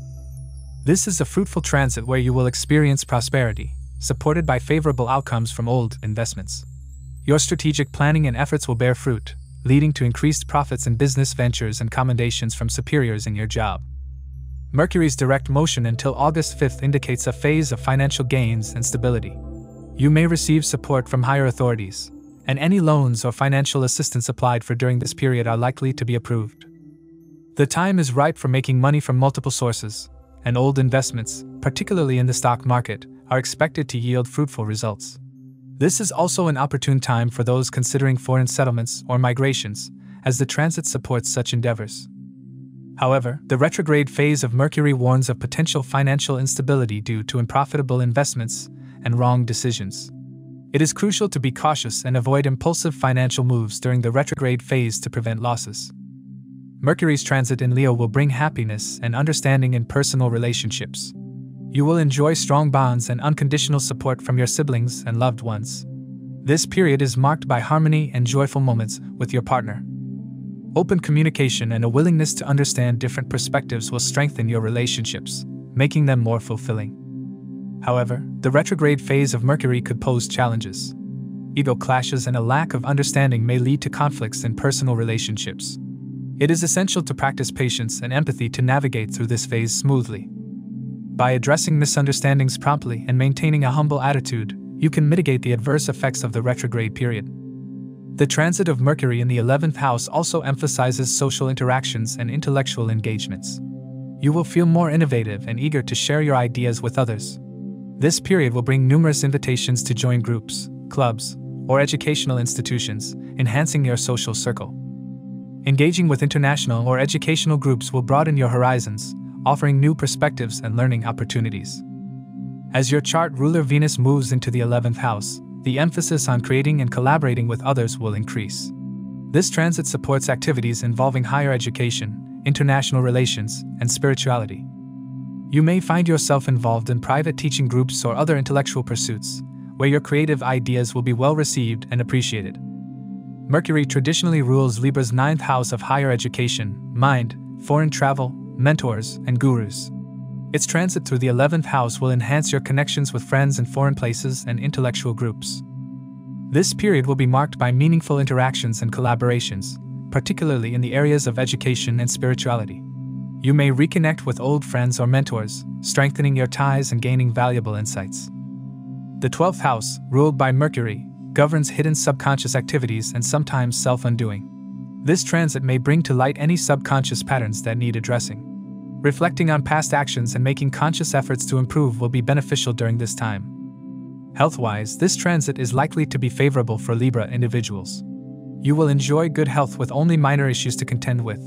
This is a fruitful transit where you will experience prosperity, supported by favorable outcomes from old investments. Your strategic planning and efforts will bear fruit, leading to increased profits in business ventures and commendations from superiors in your job. Mercury's direct motion until August 5th indicates a phase of financial gains and stability. You may receive support from higher authorities, and any loans or financial assistance applied for during this period are likely to be approved. The time is ripe for making money from multiple sources, and old investments, particularly in the stock market, are expected to yield fruitful results. This is also an opportune time for those considering foreign settlements or migrations, as the transit supports such endeavors. However, the retrograde phase of Mercury warns of potential financial instability due to unprofitable investments and wrong decisions. It is crucial to be cautious and avoid impulsive financial moves during the retrograde phase to prevent losses. Mercury's transit in Leo will bring happiness and understanding in personal relationships. You will enjoy strong bonds and unconditional support from your siblings and loved ones. This period is marked by harmony and joyful moments with your partner. Open communication and a willingness to understand different perspectives will strengthen your relationships, making them more fulfilling. However, the retrograde phase of Mercury could pose challenges. Ego clashes and a lack of understanding may lead to conflicts in personal relationships. It is essential to practice patience and empathy to navigate through this phase smoothly. By addressing misunderstandings promptly and maintaining a humble attitude, you can mitigate the adverse effects of the retrograde period. The transit of Mercury in the 11th house also emphasizes social interactions and intellectual engagements. You will feel more innovative and eager to share your ideas with others. This period will bring numerous invitations to join groups, clubs, or educational institutions, enhancing your social circle. Engaging with international or educational groups will broaden your horizons, offering new perspectives and learning opportunities. As your chart ruler Venus moves into the 11th house, the emphasis on creating and collaborating with others will increase. This transit supports activities involving higher education, international relations, and spirituality. You may find yourself involved in private teaching groups or other intellectual pursuits, where your creative ideas will be well received and appreciated. Mercury traditionally rules Libra's ninth house of higher education, mind, foreign travel, mentors, and gurus. Its transit through the 11th house will enhance your connections with friends in foreign places and intellectual groups. This period will be marked by meaningful interactions and collaborations, particularly in the areas of education and spirituality. You may reconnect with old friends or mentors, strengthening your ties and gaining valuable insights. The 12th house, ruled by Mercury, governs hidden subconscious activities and sometimes self undoing. This transit may bring to light any subconscious patterns that need addressing. Reflecting on past actions and making conscious efforts to improve will be beneficial during this time. Health wise, this transit is likely to be favorable for Libra individuals. You will enjoy good health with only minor issues to contend with.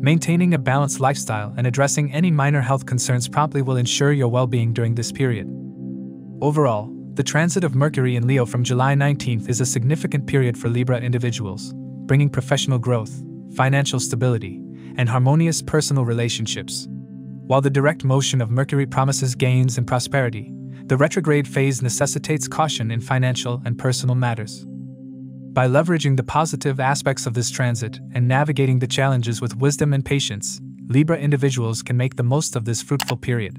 Maintaining a balanced lifestyle and addressing any minor health concerns promptly will ensure your well being during this period. Overall, the transit of Mercury in Leo from July 19th is a significant period for Libra individuals, bringing professional growth, financial stability, and harmonious personal relationships. While the direct motion of Mercury promises gains and prosperity, the retrograde phase necessitates caution in financial and personal matters. By leveraging the positive aspects of this transit and navigating the challenges with wisdom and patience, Libra individuals can make the most of this fruitful period.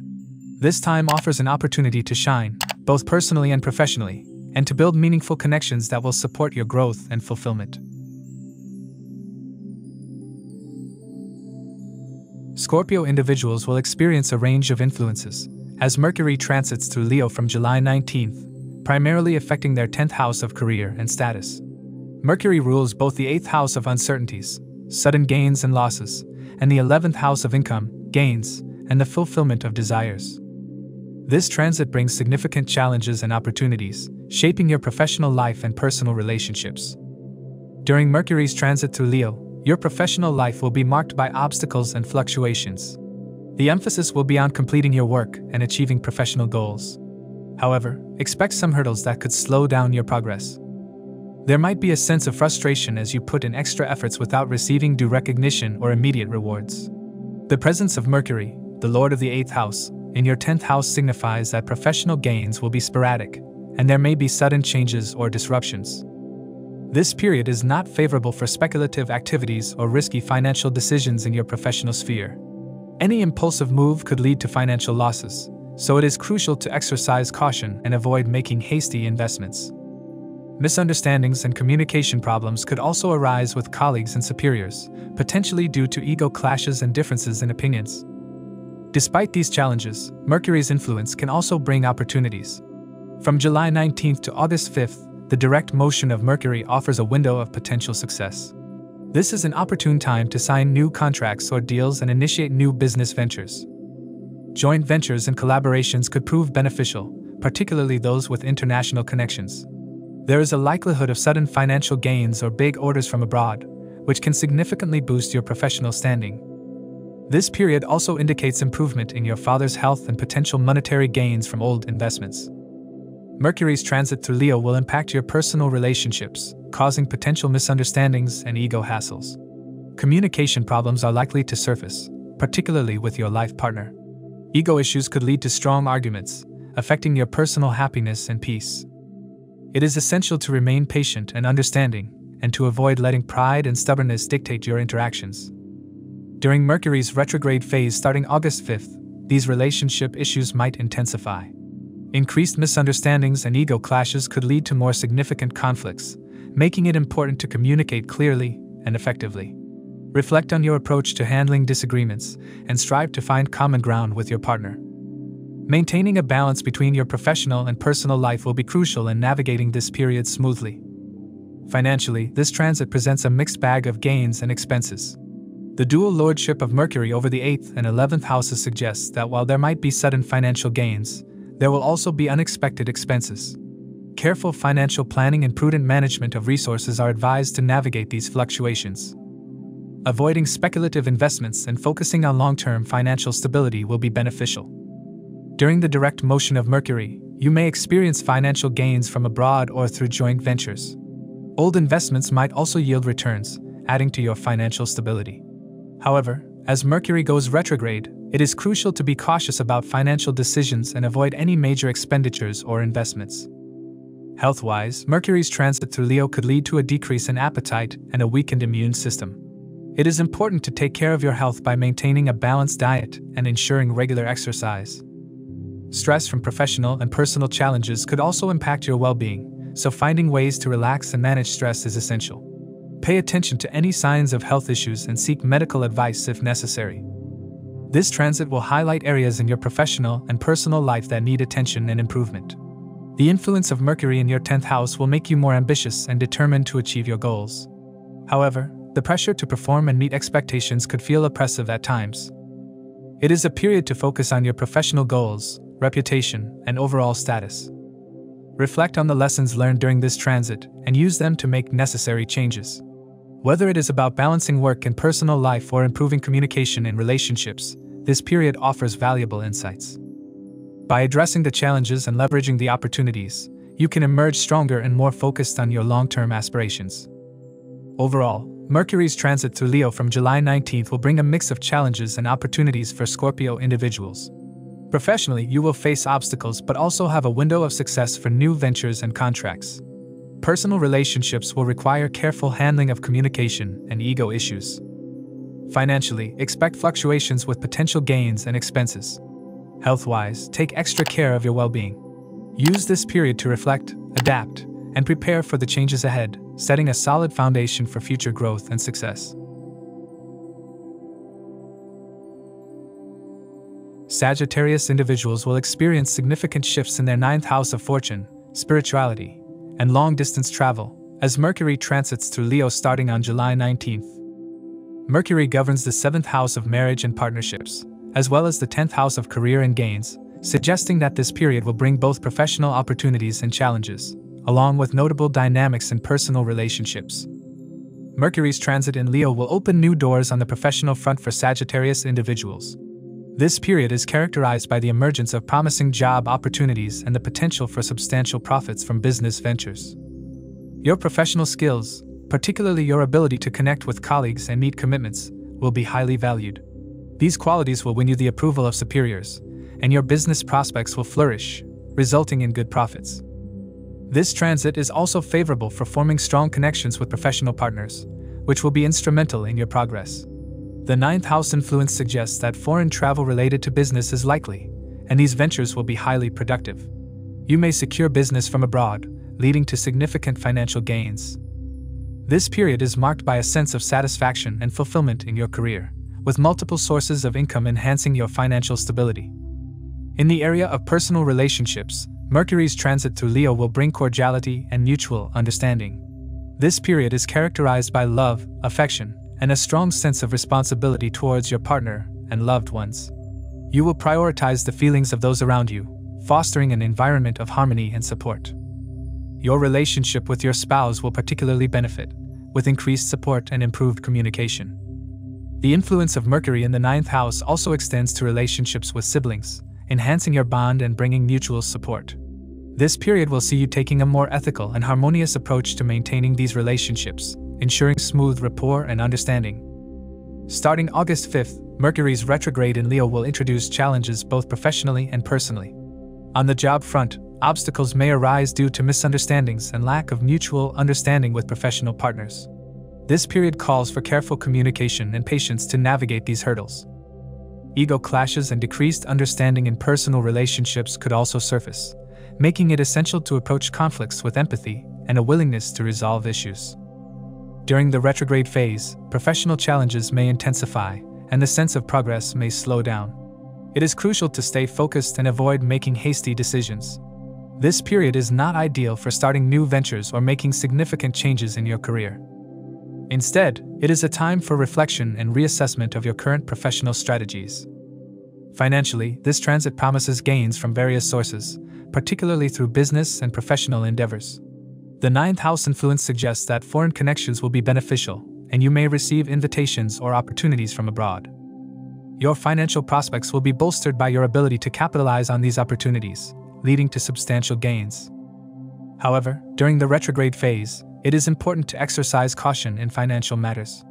This time offers an opportunity to shine, both personally and professionally, and to build meaningful connections that will support your growth and fulfillment. Scorpio individuals will experience a range of influences as Mercury transits through Leo from July 19th, primarily affecting their 10th house of career and status. Mercury rules both the 8th house of uncertainties, sudden gains and losses, and the 11th house of income, gains, and the fulfillment of desires. This transit brings significant challenges and opportunities, shaping your professional life and personal relationships. During Mercury's transit through Leo, your professional life will be marked by obstacles and fluctuations. The emphasis will be on completing your work and achieving professional goals. However, expect some hurdles that could slow down your progress. There might be a sense of frustration as you put in extra efforts without receiving due recognition or immediate rewards. The presence of Mercury, the Lord of the eighth house, in your tenth house signifies that professional gains will be sporadic, and there may be sudden changes or disruptions. This period is not favorable for speculative activities or risky financial decisions in your professional sphere. Any impulsive move could lead to financial losses, so it is crucial to exercise caution and avoid making hasty investments. Misunderstandings and communication problems could also arise with colleagues and superiors, potentially due to ego clashes and differences in opinions. Despite these challenges, Mercury's influence can also bring opportunities. From July 19th to August 5th, the direct motion of Mercury offers a window of potential success. This is an opportune time to sign new contracts or deals and initiate new business ventures. Joint ventures and collaborations could prove beneficial, particularly those with international connections there is a likelihood of sudden financial gains or big orders from abroad, which can significantly boost your professional standing. This period also indicates improvement in your father's health and potential monetary gains from old investments. Mercury's transit through Leo will impact your personal relationships, causing potential misunderstandings and ego hassles. Communication problems are likely to surface, particularly with your life partner. Ego issues could lead to strong arguments, affecting your personal happiness and peace. It is essential to remain patient and understanding, and to avoid letting pride and stubbornness dictate your interactions. During Mercury's retrograde phase starting August 5th, these relationship issues might intensify. Increased misunderstandings and ego clashes could lead to more significant conflicts, making it important to communicate clearly and effectively. Reflect on your approach to handling disagreements and strive to find common ground with your partner. Maintaining a balance between your professional and personal life will be crucial in navigating this period smoothly. Financially, this transit presents a mixed bag of gains and expenses. The dual lordship of Mercury over the 8th and 11th houses suggests that while there might be sudden financial gains, There will also be unexpected expenses. Careful financial planning and prudent management of resources are advised to navigate these fluctuations. Avoiding speculative investments and focusing on long term financial stability will be beneficial. During the direct motion of Mercury, you may experience financial gains from abroad or through joint ventures. Old investments might also yield returns, adding to your financial stability. However, as Mercury goes retrograde, it is crucial to be cautious about financial decisions and avoid any major expenditures or investments. Health wise, Mercury's transit through Leo could lead to a decrease in appetite and a weakened immune system. It is important to take care of your health by maintaining a balanced diet and ensuring regular exercise. Stress from professional and personal challenges could also impact your well being, so finding ways to relax and manage stress is essential. Pay attention to any signs of health issues and seek medical advice if necessary. This transit will highlight areas in your professional and personal life that need attention and improvement. The influence of Mercury in your 10th house will make you more ambitious and determined to achieve your goals. However, the pressure to perform and meet expectations could feel oppressive at times. It is a period to focus on your professional goals, reputation, and overall status. Reflect on the lessons learned during this transit and use them to make necessary changes. Whether it is about balancing work and personal life or improving communication in relationships, this period offers valuable insights. By addressing the challenges and leveraging the opportunities, you can emerge stronger and more focused on your long term aspirations. Overall, Mercury's transit through Leo from July 19th will bring a mix of challenges and opportunities for Scorpio individuals. Professionally, you will face obstacles but also have a window of success for new ventures and contracts. Personal relationships will require careful handling of communication and ego issues. Financially, expect fluctuations with potential gains and expenses. Health wise, take extra care of your well being. Use this period to reflect, adapt, and prepare for the changes ahead, setting a solid foundation for future growth and success. Sagittarius individuals will experience significant shifts in their ninth house of fortune, spirituality, and long distance travel, as Mercury transits through Leo starting on July 19th. Mercury governs the seventh house of marriage and partnerships, as well as the tenth house of career and gains, suggesting that this period will bring both professional opportunities and challenges, along with notable dynamics in personal relationships. Mercury's transit in Leo will open new doors on the professional front for Sagittarius individuals, this period is characterized by the emergence of promising job opportunities and the potential for substantial profits from business ventures. Your professional skills, particularly your ability to connect with colleagues and meet commitments, will be highly valued. These qualities will win you the approval of superiors, and your business prospects will flourish, resulting in good profits. This transit is also favorable for forming strong connections with professional partners, which will be instrumental in your progress. The ninth house influence suggests that foreign travel related to business is likely, and these ventures will be highly productive. You may secure business from abroad, leading to significant financial gains. This period is marked by a sense of satisfaction and fulfillment in your career, with multiple sources of income enhancing your financial stability. In the area of personal relationships, Mercury's transit through Leo will bring cordiality and mutual understanding. This period is characterized by love, affection, and a strong sense of responsibility towards your partner and loved ones. You will prioritize the feelings of those around you, fostering an environment of harmony and support. Your relationship with your spouse will particularly benefit, with increased support and improved communication. The influence of Mercury in the ninth house also extends to relationships with siblings, enhancing your bond and bringing mutual support. This period will see you taking a more ethical and harmonious approach to maintaining these relationships, ensuring smooth rapport and understanding. Starting August 5th, Mercury's retrograde in Leo will introduce challenges both professionally and personally. On the job front, obstacles may arise due to misunderstandings and lack of mutual understanding with professional partners. This period calls for careful communication and patience to navigate these hurdles. Ego clashes and decreased understanding in personal relationships could also surface, making it essential to approach conflicts with empathy and a willingness to resolve issues. During the retrograde phase, professional challenges may intensify, and the sense of progress may slow down. It is crucial to stay focused and avoid making hasty decisions. This period is not ideal for starting new ventures or making significant changes in your career. Instead, it is a time for reflection and reassessment of your current professional strategies. Financially, this transit promises gains from various sources, particularly through business and professional endeavors. The ninth house influence suggests that foreign connections will be beneficial, and you may receive invitations or opportunities from abroad. Your financial prospects will be bolstered by your ability to capitalize on these opportunities, leading to substantial gains. However, during the retrograde phase, it is important to exercise caution in financial matters.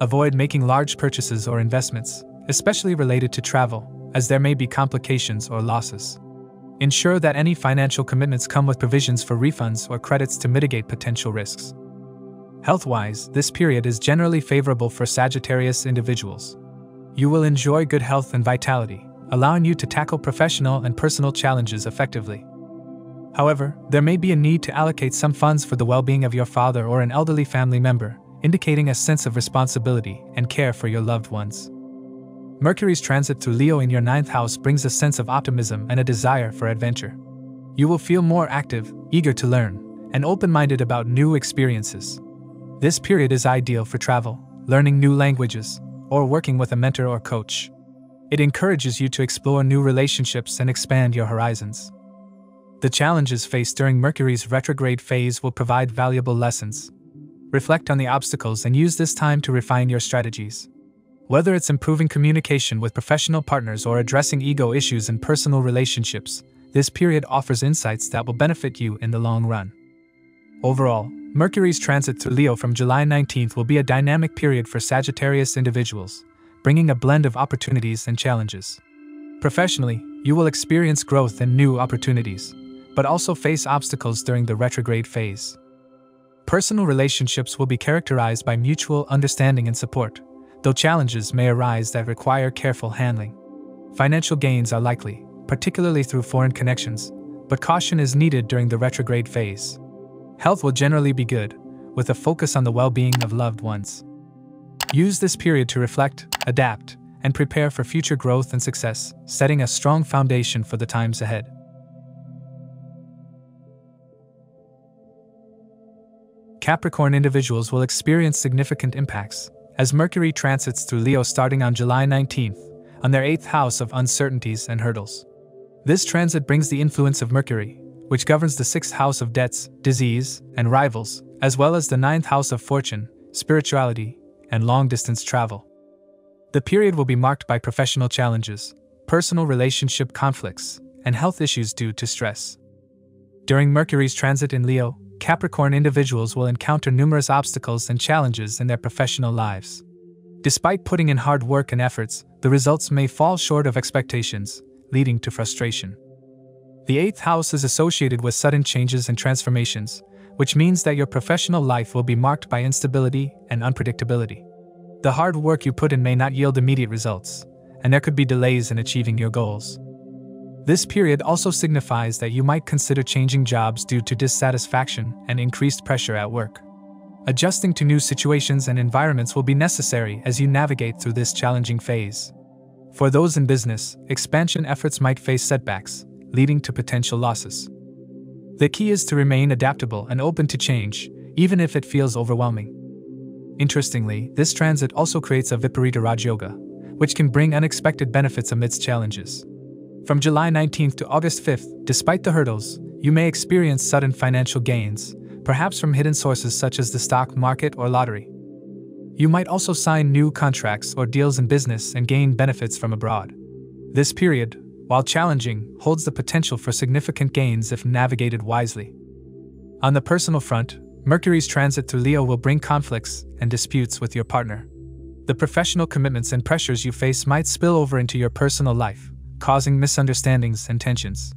Avoid making large purchases or investments, especially related to travel, as there may be complications or losses. Ensure that any financial commitments come with provisions for refunds or credits to mitigate potential risks. Health wise, this period is generally favorable for Sagittarius individuals. You will enjoy good health and vitality, allowing you to tackle professional and personal challenges effectively. However, there may be a need to allocate some funds for the well being of your father or an elderly family member, indicating a sense of responsibility and care for your loved ones. Mercury's transit through Leo in your ninth house brings a sense of optimism and a desire for adventure. You will feel more active, eager to learn, and open minded about new experiences. This period is ideal for travel, learning new languages, or working with a mentor or coach. It encourages you to explore new relationships and expand your horizons. The challenges faced during Mercury's retrograde phase will provide valuable lessons. Reflect on the obstacles and use this time to refine your strategies. Whether it's improving communication with professional partners or addressing ego issues in personal relationships, this period offers insights that will benefit you in the long run. Overall, Mercury's transit through Leo from July 19th will be a dynamic period for Sagittarius individuals, bringing a blend of opportunities and challenges. Professionally, you will experience growth and new opportunities, but also face obstacles during the retrograde phase. Personal relationships will be characterized by mutual understanding and support, though challenges may arise that require careful handling. Financial gains are likely, particularly through foreign connections, but caution is needed during the retrograde phase. Health will generally be good, with a focus on the well being of loved ones. Use this period to reflect, adapt, and prepare for future growth and success, setting a strong foundation for the times ahead. Capricorn individuals will experience significant impacts as Mercury transits through Leo starting on July 19th, on their eighth house of uncertainties and hurdles. This transit brings the influence of Mercury, which governs the sixth house of debts, disease, and rivals, as well as the ninth house of fortune, spirituality, and long distance travel. The period will be marked by professional challenges, personal relationship conflicts, and health issues due to stress. During Mercury's transit in Leo, Capricorn individuals will encounter numerous obstacles and challenges in their professional lives. Despite putting in hard work and efforts, the results may fall short of expectations, leading to frustration. The eighth house is associated with sudden changes and transformations, which means that your professional life will be marked by instability and unpredictability. The hard work you put in may not yield immediate results, and there could be delays in achieving your goals. This period also signifies that you might consider changing jobs due to dissatisfaction and increased pressure at work. Adjusting to new situations and environments will be necessary as you navigate through this challenging phase. For those in business, expansion efforts might face setbacks, leading to potential losses. The key is to remain adaptable and open to change, even if it feels overwhelming. Interestingly, this transit also creates a Viparita Raj Yoga, which can bring unexpected benefits amidst challenges. From July 19th to August 5th, despite the hurdles, you may experience sudden financial gains, perhaps from hidden sources such as the stock market or lottery. You might also sign new contracts or deals in business and gain benefits from abroad. This period, while challenging, holds the potential for significant gains if navigated wisely. On the personal front, Mercury's transit through Leo will bring conflicts and disputes with your partner. The professional commitments and pressures you face might spill over into your personal life, causing misunderstandings and tensions.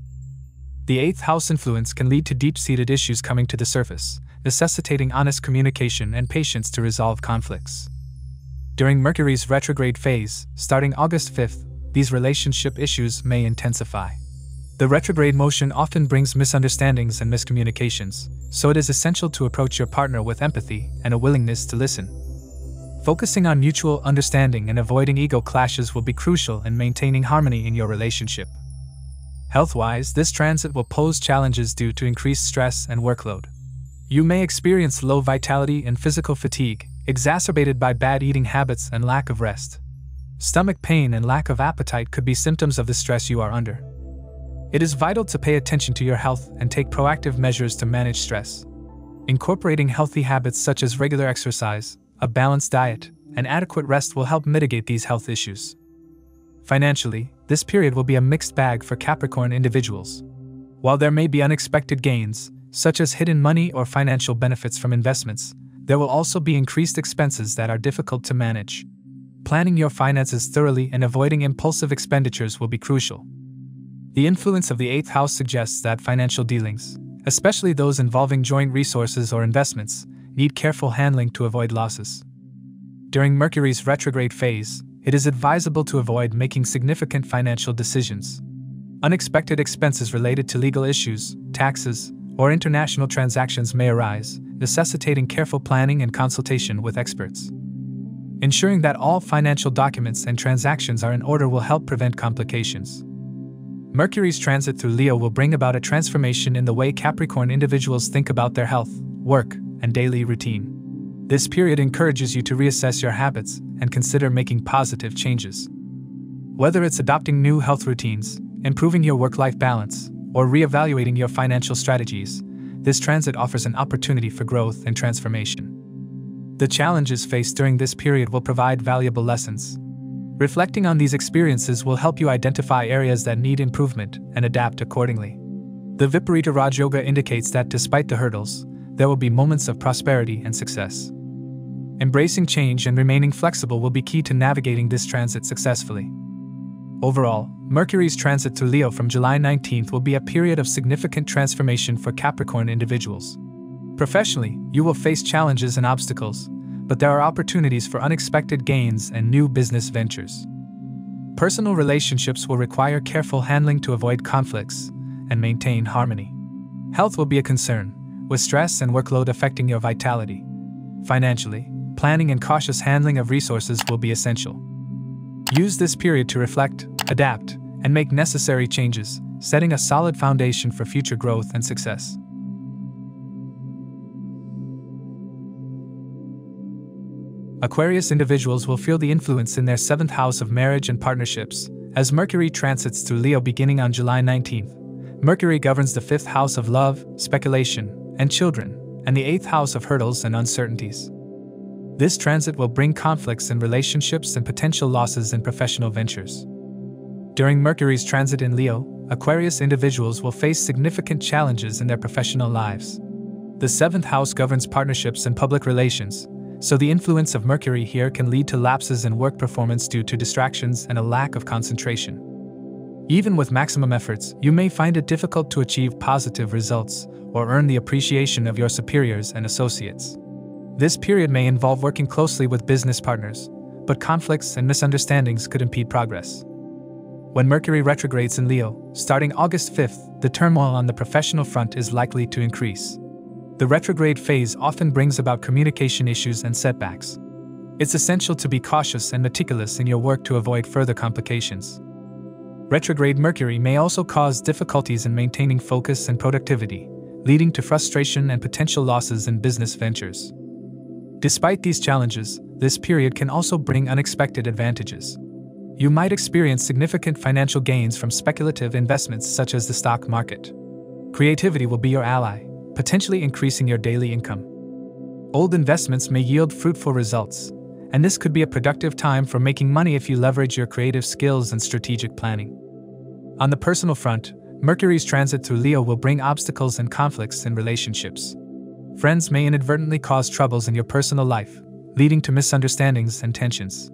The eighth house influence can lead to deep seated issues coming to the surface, necessitating honest communication and patience to resolve conflicts. During Mercury's retrograde phase, starting August 5th, these relationship issues may intensify. The retrograde motion often brings misunderstandings and miscommunications, so it is essential to approach your partner with empathy and a willingness to listen. Focusing on mutual understanding and avoiding ego clashes will be crucial in maintaining harmony in your relationship. Health wise, this transit will pose challenges due to increased stress and workload. You may experience low vitality and physical fatigue, exacerbated by bad eating habits and lack of rest. stomach pain, and lack of appetite could be symptoms of the stress you are under. It is vital to pay attention to your health and take proactive measures to manage stress. Incorporating healthy habits such as regular exercise, a balanced diet, and adequate rest will help mitigate these health issues. Financially, this period will be a mixed bag for Capricorn individuals. While there may be unexpected gains, such as hidden money or financial benefits from investments, there will also be increased expenses that are difficult to manage. Planning your finances thoroughly and avoiding impulsive expenditures will be crucial. The influence of the 8th house suggests that financial dealings, especially those involving joint resources or investments, need careful handling to avoid losses. During Mercury's retrograde phase, it is advisable to avoid making significant financial decisions. Unexpected expenses related to legal issues, taxes, or international transactions may arise, necessitating careful planning and consultation with experts. Ensuring that all financial documents and transactions are in order will help prevent complications. Mercury's transit through Leo will bring about a transformation in the way Capricorn individuals think about their health, work, and daily routine. This period encourages you to reassess your habits and consider making positive changes. Whether it's adopting new health routines, improving your work life balance, or reevaluating your financial strategies, this transit offers an opportunity for growth and transformation. The challenges faced during this period will provide valuable lessons. Reflecting on these experiences will help you identify areas that need improvement and adapt accordingly. The Viparita Raj Yoga indicates that despite the hurdles, there will be moments of prosperity and success. Embracing change and remaining flexible will be key to navigating this transit successfully. Overall, Mercury's transit through Leo from July 19th will be a period of significant transformation for Capricorn individuals. Professionally, you will face challenges and obstacles, but there are opportunities for unexpected gains and new business ventures. Personal relationships will require careful handling to avoid conflicts and maintain harmony. Health will be a concern, with stress and workload affecting your vitality. Financially, planning and cautious handling of resources will be essential. Use this period to reflect, adapt, and make necessary changes, setting a solid foundation for future growth and success. Aquarius individuals will feel the influence in their seventh house of marriage and partnerships, as Mercury transits through Leo beginning on July 19th. Mercury governs the fifth house of love, speculation, and children, and the eighth house of hurdles and uncertainties. This transit will bring conflicts in relationships and potential losses in professional ventures. During Mercury's transit in Leo, Aquarius individuals will face significant challenges in their professional lives. The seventh house governs partnerships and public relations, so the influence of Mercury here can lead to lapses in work performance due to distractions and a lack of concentration. Even with maximum efforts, you may find it difficult to achieve positive results or earn the appreciation of your superiors and associates. This period may involve working closely with business partners, but conflicts and misunderstandings could impede progress. When Mercury retrogrades in Leo, starting August 5th, the turmoil on the professional front is likely to increase. The retrograde phase often brings about communication issues and setbacks. It's essential to be cautious and meticulous in your work to avoid further complications. Retrograde Mercury may also cause difficulties in maintaining focus and productivity, leading to frustration and potential losses in business ventures. Despite these challenges, this period can also bring unexpected advantages. You might experience significant financial gains from speculative investments such as the stock market. Creativity will be your ally, potentially increasing your daily income. Old investments may yield fruitful results, and this could be a productive time for making money if you leverage your creative skills and strategic planning. On the personal front, Mercury's transit through Leo will bring obstacles and conflicts in relationships. Friends may inadvertently cause troubles in your personal life, leading to misunderstandings and tensions.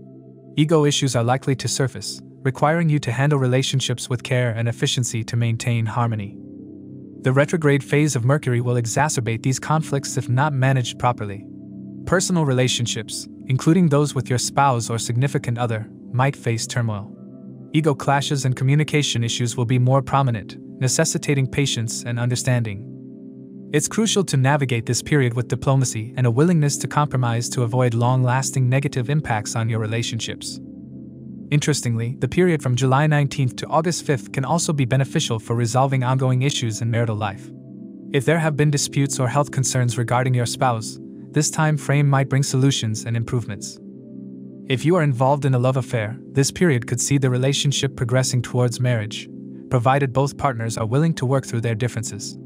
Ego issues are likely to surface, requiring you to handle relationships with care and efficiency to maintain harmony. The retrograde phase of Mercury will exacerbate these conflicts if not managed properly. Personal relationships, including those with your spouse or significant other, might face turmoil. Ego clashes and communication issues will be more prominent, necessitating patience and understanding. It's crucial to navigate this period with diplomacy and a willingness to compromise to avoid long lasting negative impacts on your relationships. Interestingly, the period from July 19th to August 5th can also be beneficial for resolving ongoing issues in marital life. If there have been disputes or health concerns regarding your spouse, this time frame might bring solutions and improvements. If you are involved in a love affair, this period could see the relationship progressing towards marriage, provided both partners are willing to work through their differences.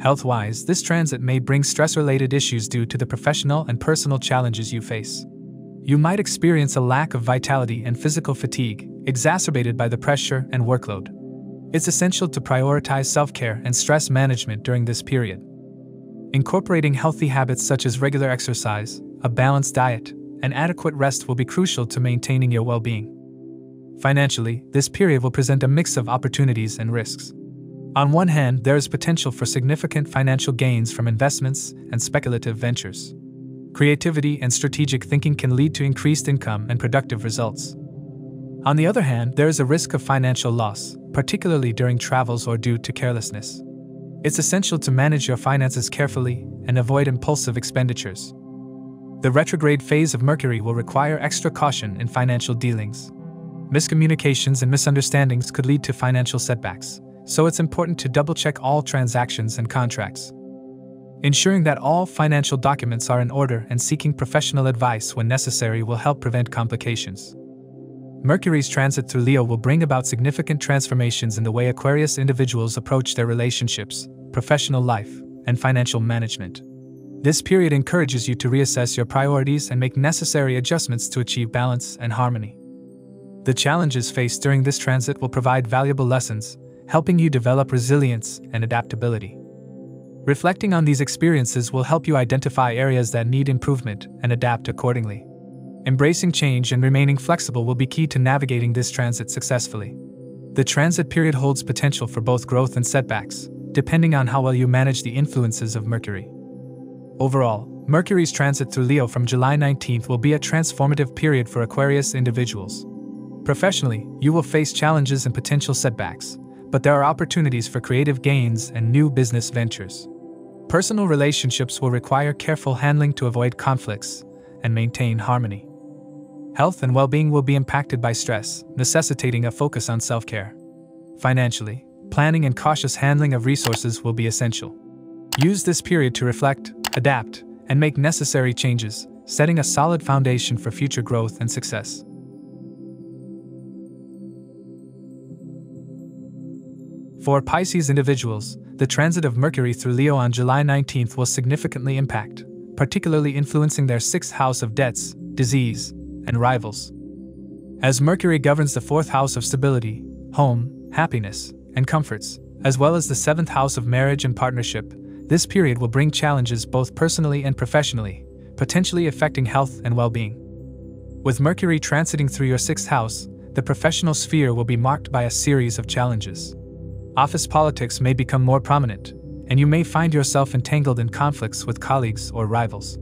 Health wise, this transit may bring stress related issues due to the professional and personal challenges you face. You might experience a lack of vitality and physical fatigue, exacerbated by the pressure and workload. It's essential to prioritize self care and stress management during this period. Incorporating healthy habits such as regular exercise, a balanced diet, and adequate rest will be crucial to maintaining your well being. Financially, this period will present a mix of opportunities and risks. On one hand, there is potential for significant financial gains from investments and speculative ventures. Creativity and strategic thinking can lead to increased income and productive results. On the other hand, there is a risk of financial loss, particularly during travels or due to carelessness. It's essential to manage your finances carefully and avoid impulsive expenditures. The retrograde phase of Mercury will require extra caution in financial dealings. Miscommunications and misunderstandings could lead to financial setbacks, so it's important to double check all transactions and contracts. Ensuring that all financial documents are in order and seeking professional advice when necessary will help prevent complications. Mercury's transit through Leo will bring about significant transformations in the way Aquarius individuals approach their relationships, professional life, and financial management. This period encourages you to reassess your priorities and make necessary adjustments to achieve balance and harmony. The challenges faced during this transit will provide valuable lessons, helping you develop resilience and adaptability. Reflecting on these experiences will help you identify areas that need improvement and adapt accordingly. Embracing change and remaining flexible will be key to navigating this transit successfully. The transit period holds potential for both growth and setbacks, depending on how well you manage the influences of Mercury. Overall, Mercury's transit through Leo from July 19th will be a transformative period for Aquarius individuals. Professionally, you will face challenges and potential setbacks, but there are opportunities for creative gains and new business ventures. Personal relationships will require careful handling to avoid conflicts and maintain harmony. Health and well being will be impacted by stress, necessitating a focus on self care. Financially, planning and cautious handling of resources will be essential. Use this period to reflect, adapt, and make necessary changes, setting a solid foundation for future growth and success. For Pisces individuals, the transit of Mercury through Leo on July 19th will significantly impact, particularly influencing their sixth house of debts, disease, and rivals. As Mercury governs the fourth house of stability, home, happiness, and comforts, as well as the seventh house of marriage and partnership, this period will bring challenges both personally and professionally, potentially affecting health and well being. With Mercury transiting through your sixth house, the professional sphere will be marked by a series of challenges office politics may become more prominent, and you may find yourself entangled in conflicts with colleagues or rivals.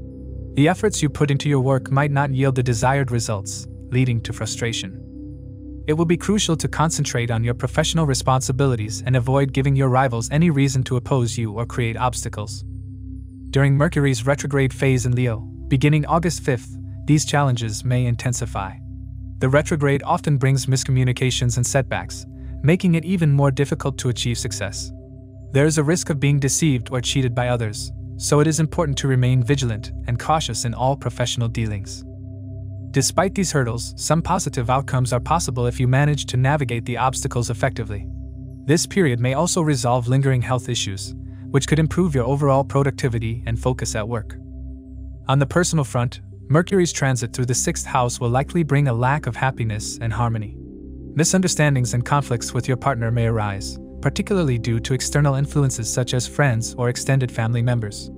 The efforts you put into your work might not yield the desired results, leading to frustration. It will be crucial to concentrate on your professional responsibilities and avoid giving your rivals any reason to oppose you or create obstacles. During Mercury's retrograde phase in Leo, beginning August 5th, these challenges may intensify. The retrograde often brings miscommunications and setbacks, making it even more difficult to achieve success. There is a risk of being deceived or cheated by others, so it is important to remain vigilant and cautious in all professional dealings. Despite these hurdles, some positive outcomes are possible if you manage to navigate the obstacles effectively. This period may also resolve lingering health issues, which could improve your overall productivity and focus at work. On the personal front, Mercury's transit through the sixth house will likely bring a lack of happiness and harmony. Misunderstandings and conflicts with your partner may arise, particularly due to external influences such as friends or extended family members.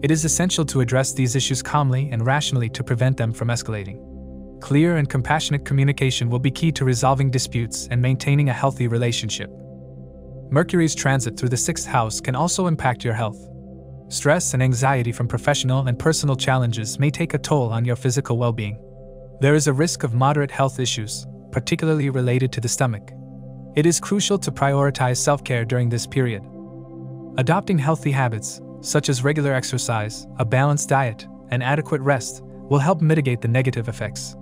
It is essential to address these issues calmly and rationally to prevent them from escalating. Clear and compassionate communication will be key to resolving disputes and maintaining a healthy relationship. Mercury's transit through the sixth house can also impact your health. Stress and anxiety from professional and personal challenges may take a toll on your physical well being. There is a risk of moderate health issues, particularly related to the stomach. It is crucial to prioritize self care during this period. Adopting healthy habits, such as regular exercise, a balanced diet, and adequate rest, will help mitigate the negative effects.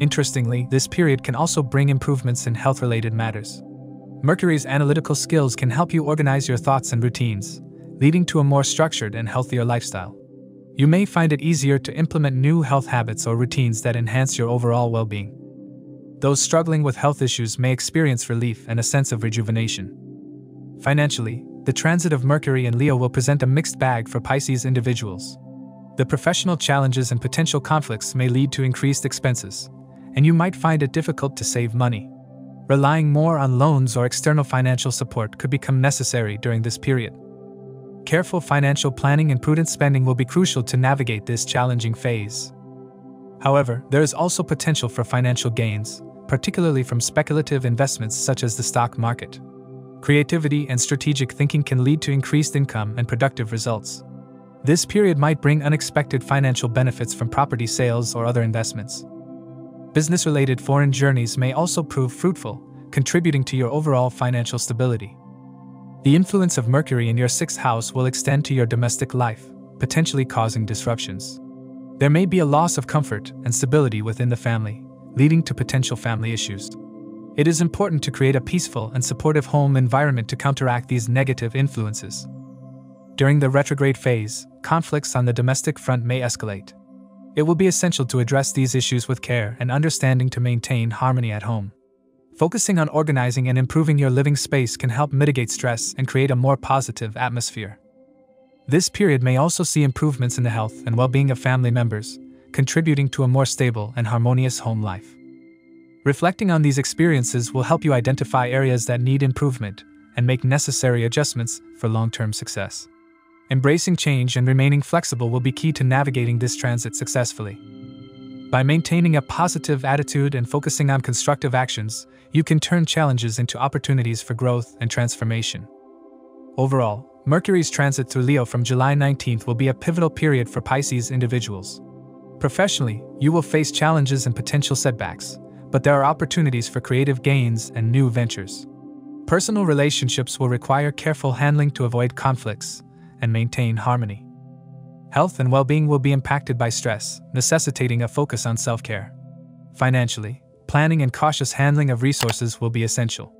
Interestingly, this period can also bring improvements in health related matters. Mercury's analytical skills can help you organize your thoughts and routines, leading to a more structured and healthier lifestyle. you may find it easier to implement new health habits or routines that enhance your overall well being. Those struggling with health issues may experience relief and a sense of rejuvenation. Financially, the transit of Mercury in Leo will present a mixed bag for Pisces individuals. The professional challenges and potential conflicts may lead to increased expenses, and you might find it difficult to save money. Relying more on loans or external financial support could become necessary during this period. Careful financial planning and prudent spending will be crucial to navigate this challenging phase. However, there is also potential for financial gains, particularly from speculative investments such as the stock market. Creativity and strategic thinking can lead to increased income and productive results. This period might bring unexpected financial benefits from property sales or other investments. Business related foreign journeys may also prove fruitful, contributing to your overall financial stability. The influence of Mercury in your sixth house will extend to your domestic life, potentially causing disruptions. There may be a loss of comfort and stability within the family, leading to potential family issues. It is important to create a peaceful and supportive home environment to counteract these negative influences. During the retrograde phase, conflicts on the domestic front may escalate. It will be essential to address these issues with care and understanding to maintain harmony at home. Focusing on organizing and improving your living space can help mitigate stress and create a more positive atmosphere. This period may also see improvements in the health and well being of family members, contributing to a more stable and harmonious home life. Reflecting on these experiences will help you identify areas that need improvement and make necessary adjustments for long term success. Embracing change and remaining flexible will be key to navigating this transit successfully. By maintaining a positive attitude and focusing on constructive actions, you can turn challenges into opportunities for growth and transformation. Overall, Mercury's transit through Leo from July 19th will be a pivotal period for Pisces individuals. Professionally, you will face challenges and potential setbacks, but there are opportunities for creative gains and new ventures. Personal relationships will require careful handling to avoid conflicts and maintain harmony. Health and well being will be impacted by stress, necessitating a focus on self care. Financially, planning and cautious handling of resources will be essential.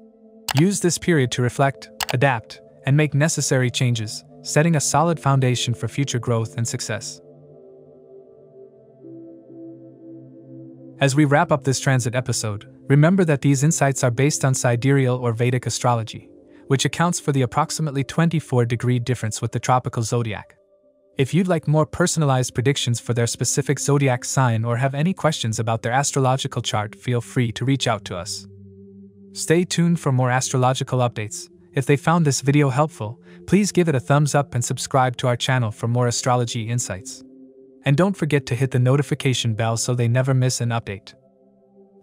Use this period to reflect, adapt, and make necessary changes, setting a solid foundation for future growth and success. As we wrap up this transit episode, remember that these insights are based on sidereal or Vedic astrology, which accounts for the approximately 24 degree difference with the tropical zodiac. If you'd like more personalized predictions for their specific zodiac sign or have any questions about their astrological chart, feel free to reach out to us. Stay tuned for more astrological updates. If they found this video helpful, please give it a thumbs up and subscribe to our channel for more astrology insights. And don't forget to hit the notification bell so they never miss an update.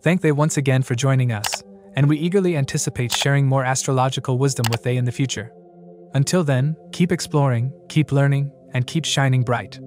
Thank they once again for joining us, and we eagerly anticipate sharing more astrological wisdom with they in the future. Until then, keep exploring, keep learning, and keep shining bright.